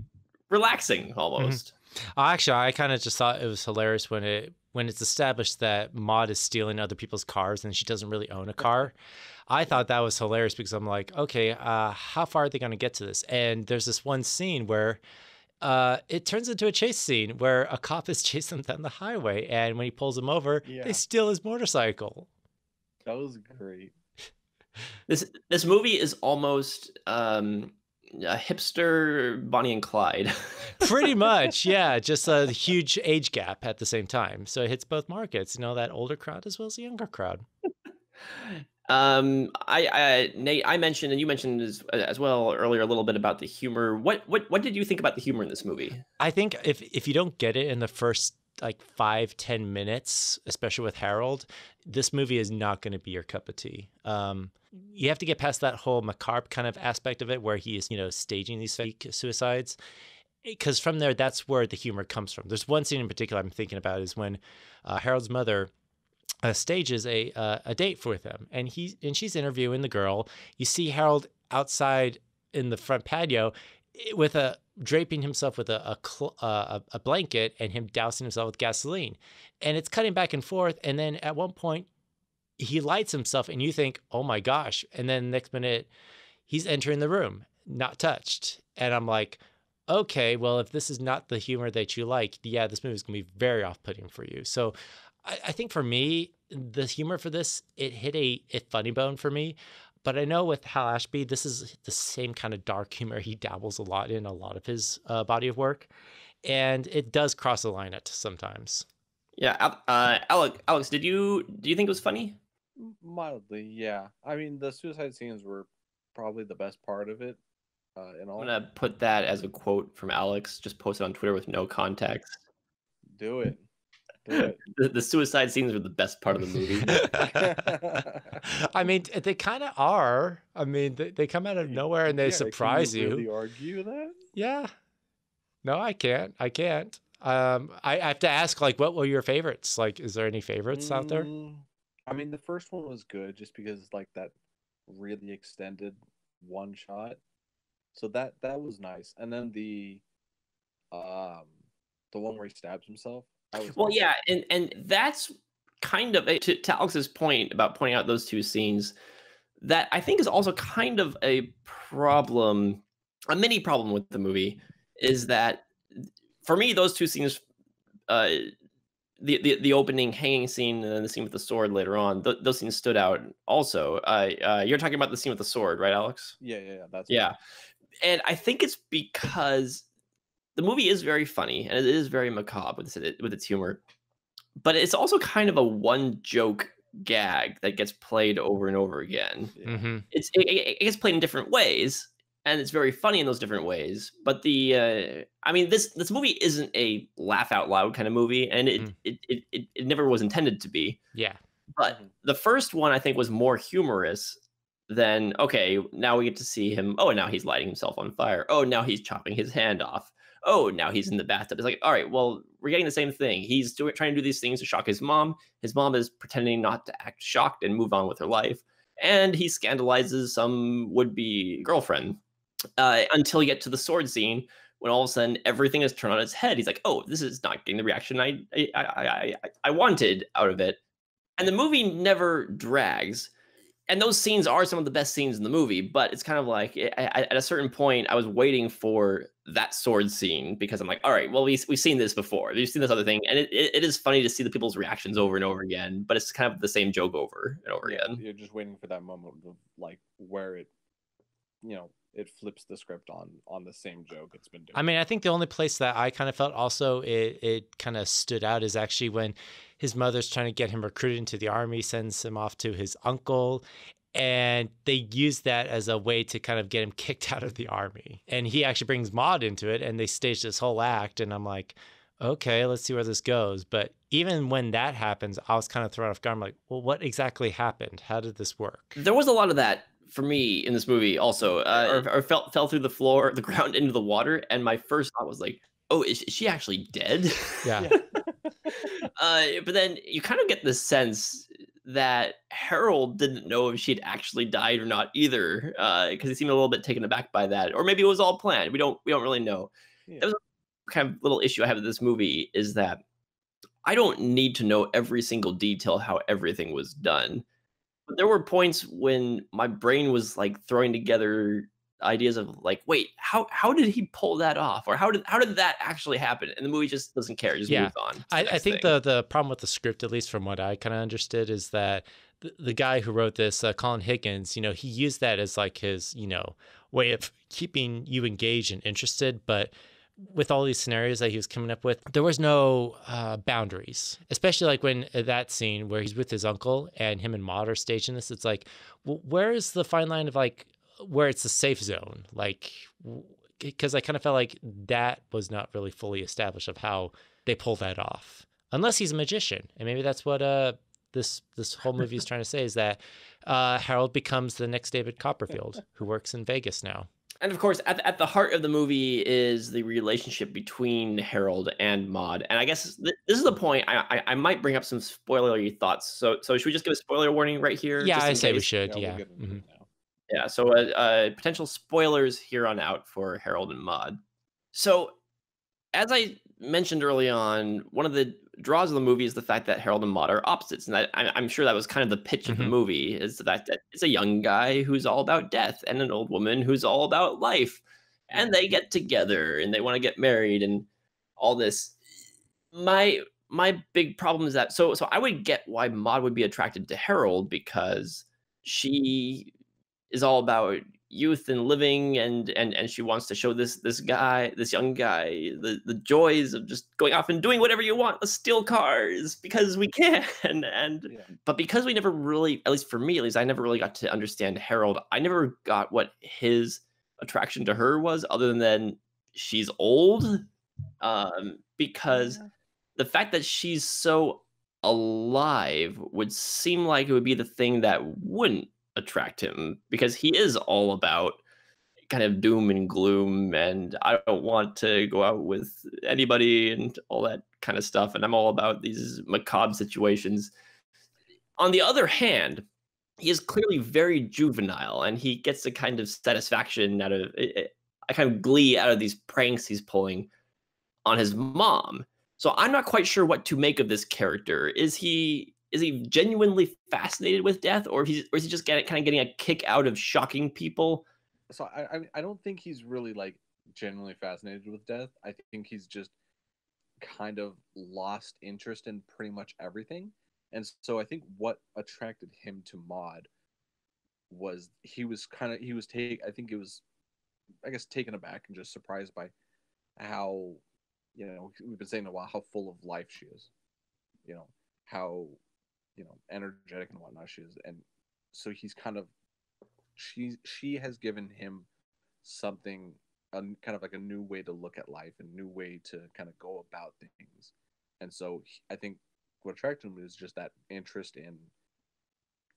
relaxing Mm-hmm. almost. Actually, I kind of just thought it was hilarious when it when it's established that Maude is stealing other people's cars and she doesn't really own a car. I thought that was hilarious because I'm like, okay, uh, how far are they going to get to this? And there's this one scene where uh, it turns into a chase scene where a cop is chasing them down the highway, and when he pulls him over, Yeah. they steal his motorcycle. That was great. This this movie is almost um, a hipster Bonnie and Clyde. Pretty much, yeah. Just a huge age gap at the same time, so it hits both markets. You know, that older crowd as well as the younger crowd. um, I, I Nate, I mentioned and you mentioned as, as well earlier a little bit about the humor. What what what did you think about the humor in this movie? I think if if you don't get it in the first like five ten minutes, especially with Harold, this movie is not going to be your cup of tea. Um, you have to get past that whole macabre kind of aspect of it, where he is you know staging these fake suicides. Because from there, that's where the humor comes from. There's one scene in particular I'm thinking about is when uh, Harold's mother uh, stages a uh, a date with him, and he and she's interviewing the girl. You see Harold outside in the front patio eh, with a draping himself with a uh, a a blanket and him dousing himself with gasoline, and it's cutting back and forth. And then at one point, he lights himself, and you think, "Oh my gosh!" And then next minute, he's entering the room, not touched, and I'm like. Okay, well, if this is not the humor that you like, yeah, this movie is gonna be very off-putting for you. So, I, I think for me, the humor for this, it hit a, a funny bone for me. But I know with Hal Ashby, this is the same kind of dark humor he dabbles a lot in a lot of his uh, body of work. And it does cross the line at sometimes. Yeah, uh, Alex, Alex, did you do you think it was funny? Mildly, yeah. I mean, the suicide scenes were probably the best part of it. Uh, in all, I'm gonna put that as a quote from Alex, just post it on Twitter with no context. do it. Do it. The, the suicide scenes were the best part of the movie. I mean, they kind of are. I mean, they, they come out of nowhere and they Yeah, can surprise you. Really argue that? Yeah. No, I can't. I can't. Um, I, I have to ask, like, what were your favorites? Like, is there any favorites out there? Mm, I mean, the first one was good just because like that really extended one shot. So that that was nice. And then the um the one where he stabs himself. Was Well, yeah, and and that's kind of to, to Alex's point about pointing out those two scenes. That I think is also kind of a problem, a mini problem with the movie, is that for me those two scenes, uh, the the, the opening hanging scene and then the scene with the sword later on, th- those scenes stood out. Also, uh, uh, you're talking about the scene with the sword, right, Alex? Yeah, yeah, yeah. That's Yeah. And I think it's because the movie is very funny and it is very macabre with its, with its humor. But it's also kind of a one joke gag that gets played over and over again. Mm-hmm. It's it, it it gets played in different ways and it's very funny in those different ways. But the uh, I mean this this movie isn't a laugh out loud kind of movie and it Mm. it, it, it, it never was intended to be. Yeah. But the first one I think was more humorous than okay, now we get to see him. Oh, now he's lighting himself on fire. Oh, now he's chopping his hand off. Oh, now he's in the bathtub. It's like, all right, well, we're getting the same thing. He's trying to do these things to shock his mom. His mom is pretending not to act shocked and move on with her life. And he scandalizes some would-be girlfriend uh, until you get to the sword scene when all of a sudden everything is turned on its head. He's like, "Oh, this is not getting the reaction I I, I, I- I wanted out of it," and the movie never drags. And those scenes are some of the best scenes in the movie, but it's kind of like eh, I, I, at a certain point, I was waiting for that sword scene because I'm like, all right, well, we, we've seen this before. We've seen this other thing. And it, it, it is funny to see the people's reactions over and over again, but it's kind of the same joke over and over Yeah, again. You're just waiting for that moment of like where it, you know, it flips the script on on the same joke it's been doing. I mean, I think the only place that I kind of felt also it, it kind of stood out is actually when his mother's trying to get him recruited into the army, sends him off to his uncle, and they use that as a way to kind of get him kicked out of the army. And he actually brings Maude into it, and they stage this whole act, and I'm like, okay, let's see where this goes. But even when that happens, I was kind of thrown off guard. I'm like, well, what exactly happened? How did this work? There was a lot of that for me in this movie also, uh, or, or fell, fell through the floor, the ground into the water. And my first thought was like, oh, is, is she actually dead? Yeah. uh, but then you kind of get the sense that Harold didn't know if she'd actually died or not either, because he seemed a little bit taken aback by that, or maybe it was all planned. We don't we don't really know. Yeah. That was kind of little issue I have with this movie is that I don't need to know every single detail how everything was done. But there were points when my brain was like throwing together ideas of like, wait, how how did he pull that off, or how did how did that actually happen? And the movie just doesn't care, just Yeah. moves on. I, I think thing. the the problem with the script, at least from what I kind of understood, is that the, the guy who wrote this, uh, Colin Higgins, you know, he used that as like his, you know, way of keeping you engaged and interested. But with all these scenarios that he was coming up with, there was no uh, boundaries. Especially like when uh, that scene where he's with his uncle and him and Maude are staging this. It's like, where is the fine line of like where it's a safe zone? Like, because I kind of felt like that was not really fully established of how they pull that off unless he's a magician and maybe that's what uh this this whole movie is trying to say is that uh harold becomes the next david copperfield who works in vegas now And of course, at, at the heart of the movie is the relationship between Harold and Maude. And I guess th- this is the point. I, I I might bring up some spoilery thoughts. So so should we just give a spoiler warning right here? yeah i in say we should we'll yeah get into mhm. it now. Yeah. So uh, uh, potential spoilers here on out for Harold and Maude. So as I mentioned early on, one of the draws of the movie is the fact that Harold and Maude are opposites, and that, I, I'm sure that was kind of the pitch of the Mhm. movie is the fact that it's a young guy who's all about death and an old woman who's all about life, and they get together and they want to get married and all this. My my big problem is that so so I would get why Maude would be attracted to Harold because she is all about youth and living and and and she wants to show this this guy this young guy the the joys of just going off and doing whatever you want let's steal cars because we can and Yeah. but because we never really at least for me at least i never really got to understand harold i never got what his attraction to her was other than she's old um because the fact that she's so alive would seem like it would be the thing that wouldn't attract him because he is all about kind of doom and gloom and I don't want to go out with anybody and all that kind of stuff. And I'm all about these macabre situations. On the other hand, he is clearly very juvenile and he gets a kind of satisfaction out of eh, eh, a kind of glee out of these pranks he's pulling on his mom. So I'm not quite sure what to make of this character. Is he is he genuinely fascinated with death, or, he's, or is he just kind of getting a kick out of shocking people? So I, I don't think he's really like genuinely fascinated with death. I think he's just kind of lost interest in pretty much everything. And so I think what attracted him to Maude was he was kind of he was take I think it was I guess taken aback and just surprised by how you know we've been saying a while how full of life she is. You know how you know energetic and whatnot she is, and so he's kind of she she has given him something a, kind of like a new way to look at life, a new way to kind of go about things, and so I think what attracted him is just that interest in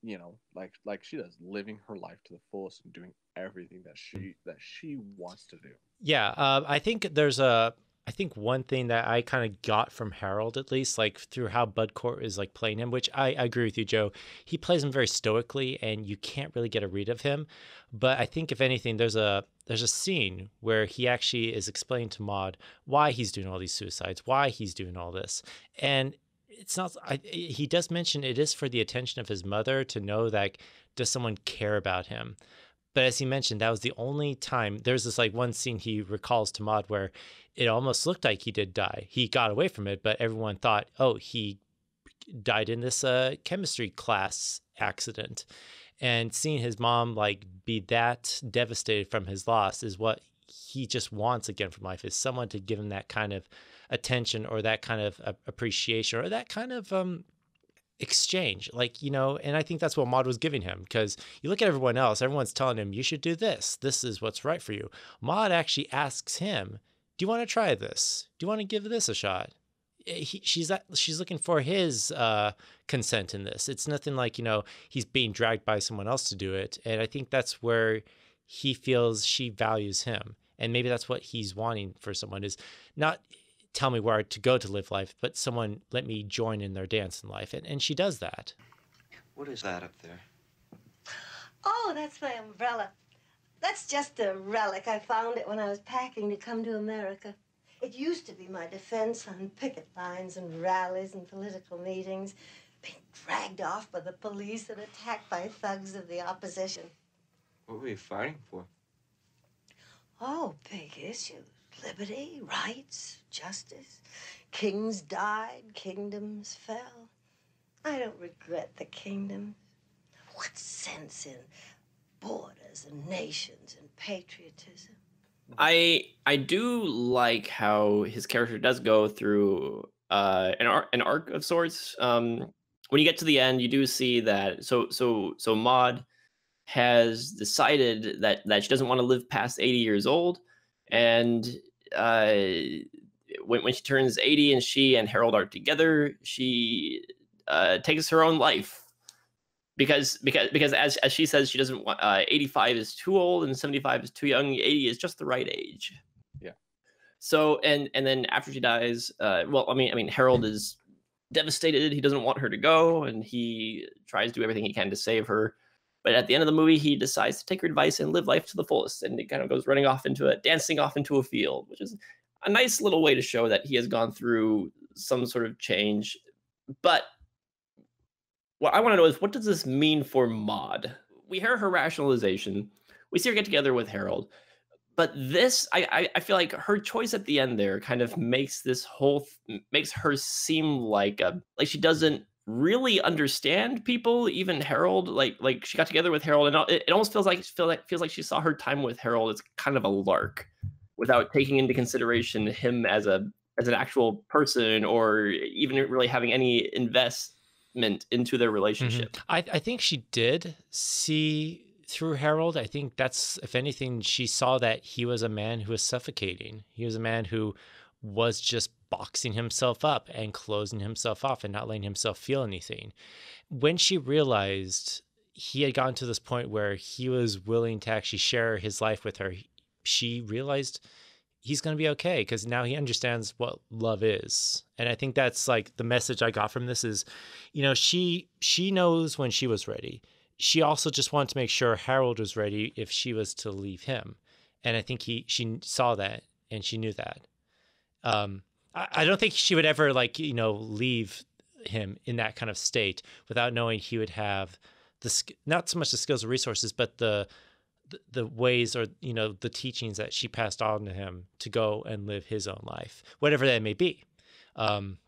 you know like like she does living her life to the fullest and doing everything that she that she wants to do. Yeah uh, i think there's a I think one thing that I kind of got from Harold, at least, like through how Bud Cort is like playing him, which I, I, agree with you, Joe. He plays him very stoically, and you can't really get a read of him. But I think if anything, there's a there's a scene where he actually is explaining to Maude why he's doing all these suicides, why he's doing all this, and it's not. I, he does mention it is for the attention of his mother to know that does someone care about him. But as he mentioned, that was the only time. There's this like one scene he recalls to Maude where it almost looked like he did die. He got away from it, but everyone thought, oh, he died in this uh, chemistry class accident. And seeing his mom like be that devastated from his loss is what he just wants again from life is someone to give him that kind of attention or that kind of appreciation or that kind of um, exchange like you know and i think that's what maude was giving him because you look at everyone else everyone's telling him you should do this. This is what's right for you. Maude actually asks him do you want to try this? Do you want to give this a shot? Eh, he, she's she's looking for his uh, consent in this. It's nothing like you know he's being dragged by someone else to do it and i think that's where he feels she values him and maybe that's what he's wanting for someone is not tell me where to go to live life, but someone let me join in their dance in life. And, and she does that. What is that up there? Oh, that's my umbrella. That's just a relic. I found it when I was packing to come to America. It used to be my defense on picket lines and rallies and political meetings, being dragged off by the police and attacked by thugs of the opposition. What were you fighting for? Oh, big issues liberty, rights, justice. Kings died, kingdoms fell. I don't regret the kingdoms. What sense in borders and nations and patriotism? I I do like how his character does go through uh, an arc an arc of sorts. Um, when you get to the end, you do see that so so so Maude has decided that that she doesn't want to live past 80 years old and uh, when, when she turns 80 and she and Harold are together, she uh, takes her own life. Because because because as as she says she doesn't want uh, 85 is too old and 75 is too young. 80 is just the right age. Yeah. So and and then after she dies uh well i mean i mean harold is devastated. He doesn't want her to go and he tries to do everything he can to save her but at the end of the movie, he decides to take her advice and live life to the fullest. And it kind of goes running off into a dancing off into a field, which is a nice little way to show that he has gone through some sort of change. But what I want to know is what does this mean for Maude? We hear her rationalization. We see her get together with Harold. But this, I, I, I feel like her choice at the end there kind of makes this whole makes her seem like a like she doesn't really understand people even harold like like she got together with harold and it, it almost feels like feel like feels like she saw her time with harold as kind of a lark without taking into consideration him as a as an actual person or even really having any investment into their mm-hmm. relationship mm-hmm. I, I think she did see through harold i think that's if anything she saw that he was a man who was suffocating he was a man who was just boxing himself up and closing himself off and not letting himself feel anything. When she realized he had gotten to this point where he was willing to actually share his life with her. She realized he's going to be okay because now he understands what love is. And I think that's like the message I got from this is, you know, she she knows when she was ready. She also just wanted to make sure Harold was ready if she was to leave him. And I think he she saw that and she knew that. Um I, I don't think she would ever like, you know, leave him in that kind of state without knowing he would have the not so much the skills or resources, but the the, ways or you know the teachings that she passed on to him to go and live his own life, whatever that may be. Um,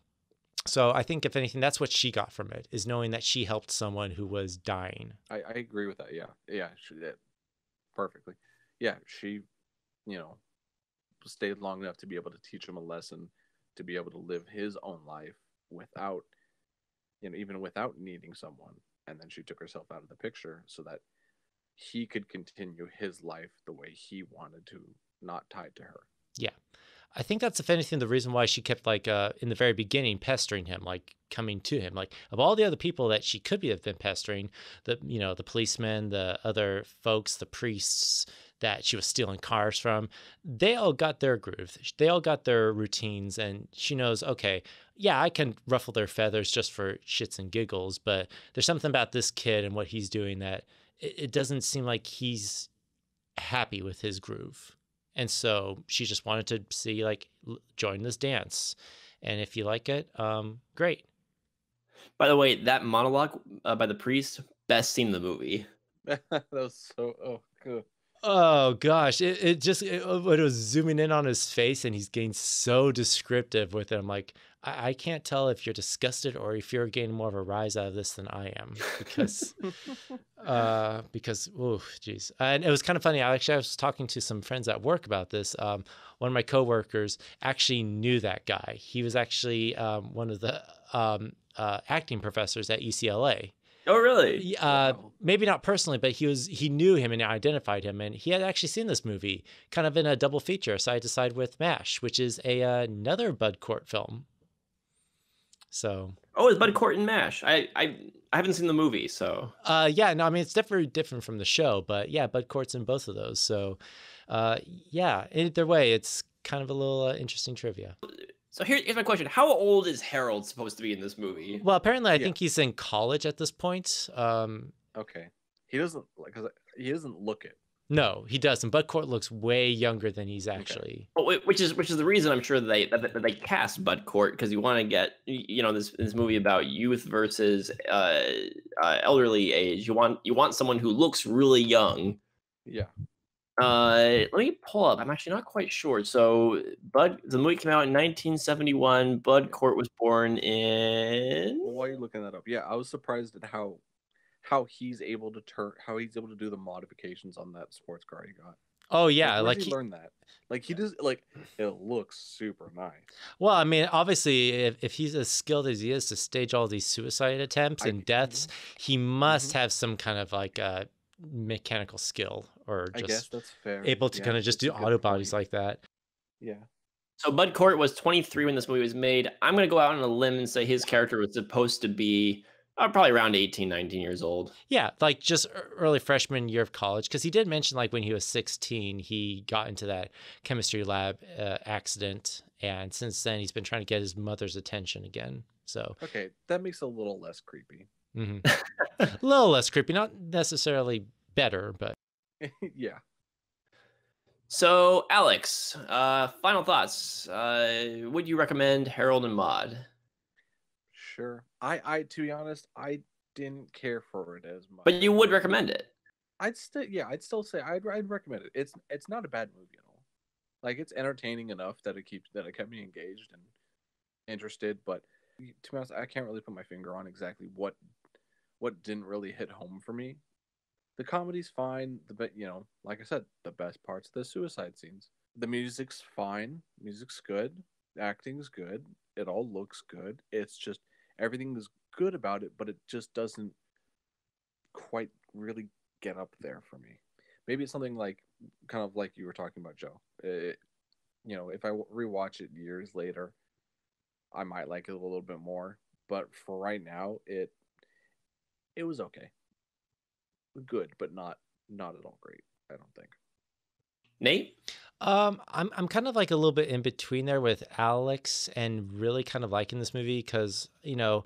so I think if anything, that's what she got from it is knowing that she helped someone who was dying. I, I agree with that. Yeah, yeah, she did perfectly. Yeah, she, you know, stayed long enough to be able to teach him a lesson, to be able to live his own life without, you know, even without needing someone. And then she took herself out of the picture so that he could continue his life the way he wanted to, not tied to her. Yeah. I think that's if anything the reason why she kept like uh in the very beginning pestering him, like coming to him. Like of all the other people that she could be have been pestering, the you know, the policemen, the other folks, the priests that she was stealing cars from, they all got their groove. They all got their routines and she knows, okay, yeah, I can ruffle their feathers just for shits and giggles, but there's something about this kid and what he's doing that it, it doesn't seem like he's happy with his groove. And so she just wanted to see like l- join this dance. And if you like it, um, great. By the way, that monologue uh, by the priest, best scene in the movie. that was so oh good. Oh gosh, it, it just it, uh, it was zooming in on his face and he's getting so descriptive with it. I'm like, I, I can't tell if you're disgusted or if you're getting more of a rise out of this than I am because uh because oh geez and it was kind of funny i actually I was talking to some friends at work about this um one of my coworkers actually knew that guy he was actually um one of the um uh acting professors at ucla Oh, really? He- uh Wow. maybe not personally but he was he knew him and identified him and he had actually seen this movie kind of in a double feature side to side with mash which is a uh, another bud cort film so Oh, it's Bud Cort and Mash. I, I I haven't seen the movie, so Uh, yeah, no, I mean it's definitely different from the show, but yeah, Bud Cort's in both of those. So, uh, yeah, either way, it's kind of a little uh, interesting trivia. So here, here's my question: How old is Harold supposed to be in this movie? Well, apparently, I Yeah. think he's in college at this point. Um, Okay, he doesn't like because he doesn't look it. no, he doesn't. Bud Cort looks way younger than he's actually. Well, which is which is the reason I'm sure they that, that they cast Bud Cort because you want to get you know this this movie about youth versus uh, uh, elderly age. You want you want someone who looks really young. Yeah, Uh, let me pull up. I'm actually not quite sure. So Bud, the movie came out in 1971. Bud Cort was born in. Well, while you're looking that up, yeah, I was surprised at how how he's able to turn how he's able to do the modifications on that sports car he got. Oh yeah, where'd like he he, learn that. Like he does like it looks super nice. well, I mean, obviously, if, if he's as skilled as he is to stage all these suicide attempts I- and deaths, he must have some kind of like uh, mechanical skill or I just guess that's fair. able to Yeah, kind of just do auto bodies like that. Yeah. So Bud Cort was 23 when this movie was made. I'm gonna go out on a limb and say his character was supposed to be uh, probably around 18, 19 years old. Yeah, like just early freshman year of college, because he did mention like when he was 16, he got into that chemistry lab uh, accident, and since then he's been trying to get his mother's attention again. So Okay, that makes it a little less creepy. mhm. a little less creepy, not necessarily better, but yeah. So Alex, uh, final thoughts. Uh, would you recommend Harold and Maude? Sure. I I to be honest, I didn't care for it as much. But you would recommend it. I'd still yeah, I'd still say I'd I'd recommend it. It's it's not a bad movie at all. Like it's entertaining enough that it keeps that it kept me engaged and interested, but to be honest, I can't really put my finger on exactly what what didn't really hit home for me. The comedy's fine, the but you know, like I said, the best parts the suicide scenes. The music's fine, music's good, acting's good, it all looks good. It's just everything is good about it, but it just doesn't quite really get up there for me. Maybe it's something like kind of like you were talking about, Joe. It, you know, if I rewatch it years later, I might like it a little bit more. But for right now, it it was okay. Good, but not not at all great. I don't think. Nate? Um, I'm I'm kind of like a little bit in between there with Alex and really kind of liking this movie because you know,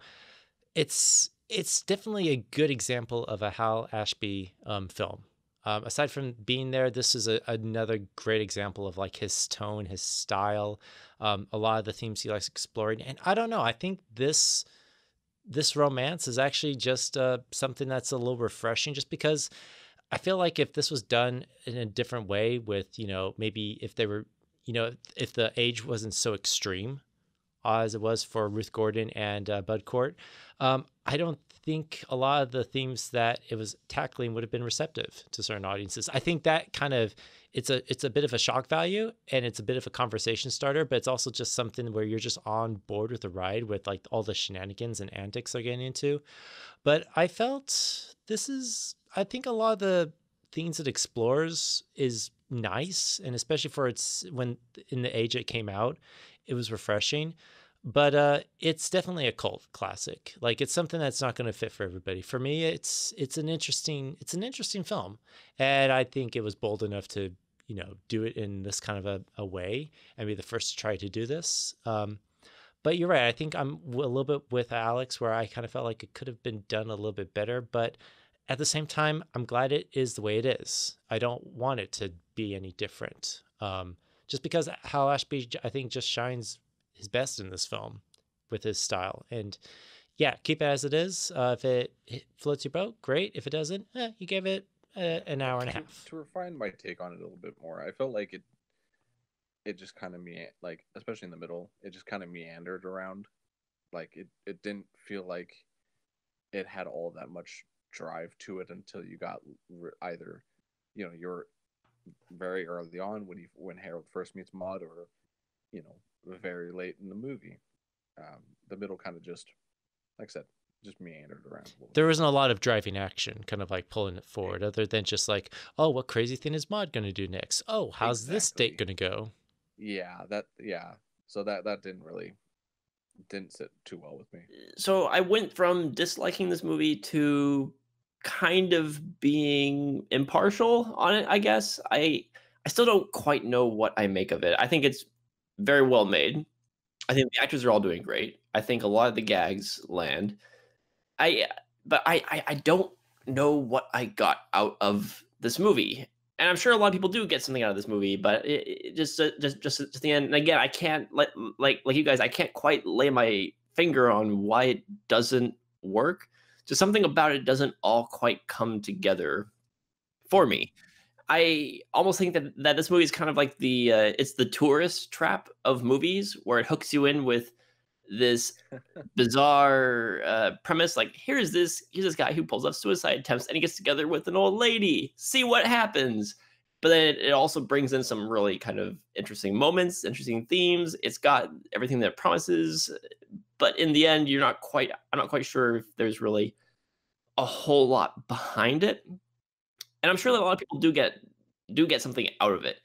it's it's definitely a good example of a Hal Ashby um, film. Um, aside from being there, this is a, another great example of like his tone, his style, um, a lot of the themes he likes exploring. And I don't know, I think this this romance is actually just uh, something that's a little refreshing, just because I feel like if this was done in a different way, with you know maybe if they were, you know, if the age wasn't so extreme as it was for Ruth Gordon and uh, Bud Cort, um, I don't think a lot of the themes that it was tackling would have been receptive to certain audiences. I think that kind of it's a it's a bit of a shock value and it's a bit of a conversation starter, but it's also just something where you're just on board with the ride with like all the shenanigans and antics they're getting into. But I felt this is I think a lot of the things it explores is nice and especially for its when in the age it came out, it was refreshing but uh, it's definitely a cult classic. Like it's something that's not going to fit for everybody. For me, it's it's an interesting it's an interesting film, and I think it was bold enough to you know do it in this kind of a, a way and be the first to try to do this. Um, but you're right. I think I'm a little bit with Alex, where I kind of felt like it could have been done a little bit better, but at the same time, I'm glad it is the way it is. I don't want it to be any different. Um, just because Hal Ashby, I think, just shines his best in this film with his style. And yeah, keep it as it is. Uh, if it, it, floats your boat, great. If it doesn't, eh, you give it uh, an hour and a half. To refine my take on it a little bit more, I felt like it it just kind of me like especially in the middle, it just kind of meandered around. Like it it didn't feel like it had all that much drive to it until you got either you know you're very early on when he when Harold first meets Maude or you know very late in the movie. Um, the middle kind of just, like I said, just meandered around. There wasn't a lot of driving action, kind of like pulling it forward, other than just like, oh, what crazy thing is Maude going to do next? Oh, how's exactly. this date going to go? Yeah, that yeah. So that that didn't really didn't sit too well with me. So I went from disliking this movie to kind of being impartial on it. I guess I I still don't quite know what I make of it. I think it's very well made. I think the actors are all doing great. I think a lot of the gags land. I but I I, I don't know what I got out of this movie. And I'm sure a lot of people do get something out of this movie, but it, it just uh, just just at the end. And again, I can't let like like you guys, I can't quite lay my finger on why it doesn't work. Just something about it doesn't all quite come together for me. I almost think that that this movie is kind of like the uh, it's the tourist trap of movies where it hooks you in with this bizarre uh, premise like here's this here's this guy who pulls off suicide attempts and he gets together with an old lady. See what happens. But then it also brings in some really kind of interesting moments interesting themes. It's got everything that it promises but in the end you're not quite i'm not quite sure if there's really a whole lot behind it and I'm sure that a lot of people do get do get something out of it.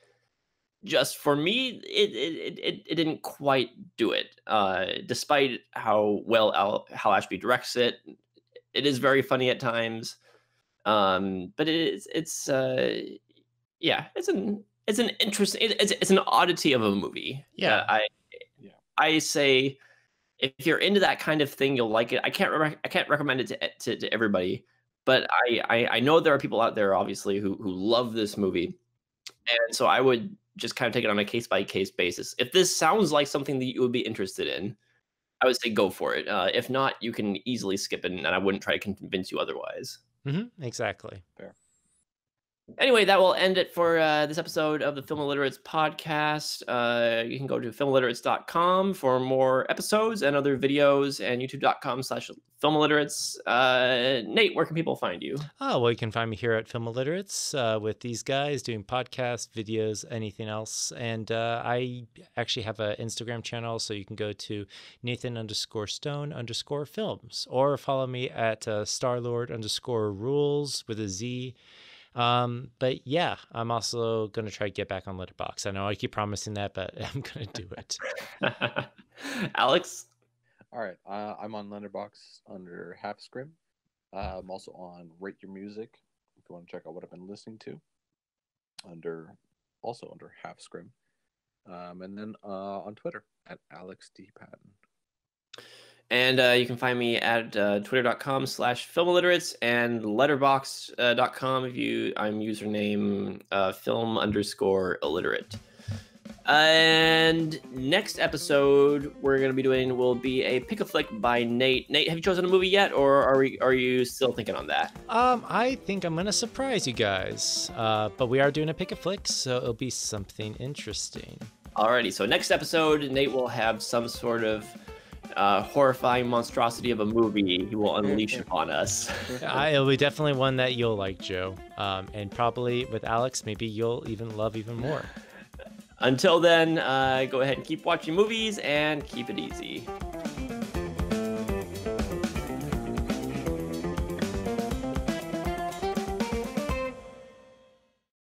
Just for me, it it it, it didn't quite do it. Uh, despite how well Al, Hal Ashby directs it, it is very funny at times. Um, but it is it's uh, yeah, it's an it's an interesting it's it's an oddity of a movie. Yeah, I yeah. I say if you're into that kind of thing, you'll like it. I can't re- I can't recommend it to, to, to everybody but I, I, I know there are people out there obviously who who love this movie, and so I would just kind of take it on a case by case basis. If this sounds like something that you would be interested in, I would say go for it. Uh, if not, you can easily skip it, and I wouldn't try to convince you otherwise. Mm-hmm, exactly. Fair. Anyway, that will end it for uh, this episode of the Film Illiterates podcast. Uh, you can go to filmilliterates.com for more episodes and other videos and youtube.com slash Film Illiterates. Uh, Nate, where can people find you? Oh, well, you can find me here at Film Illiterates uh, with these guys doing podcasts, videos, anything else. And uh, I actually have an Instagram channel, so you can go to Nathan underscore Stone underscore films or follow me at uh, Starlord underscore rules with a Z. Um, but yeah, I'm also going to try to get back on Letterboxd. I know I keep promising that, but I'm going to do it. Alex? All right. Uh, I'm on Letterboxd under Half Scrim. Uh, I'm also on Rate Your Music, if you want to check out what I've been listening to, under also under Half Scrim, um, and then uh, on Twitter at Alex D Patton. And uh, you can find me at uh, twitter.com slash film illiterates and letterboxd.com if you I'm username uh, film underscore illiterate. And next episode we're gonna be doing will be a pick a flick by Nate. Nate, have you chosen a movie yet, or are we are you still thinking on that? Um, I think I'm gonna surprise you guys. Uh, but we are doing a pick a flick, so it'll be something interesting. Alrighty, so next episode Nate will have some sort of uh, horrifying monstrosity of a movie he will unleash upon us. I, it'll be definitely one that you'll like, Joe. Um, and probably with Alex, maybe you'll even love even more. Until then, uh, go ahead and keep watching movies and keep it easy.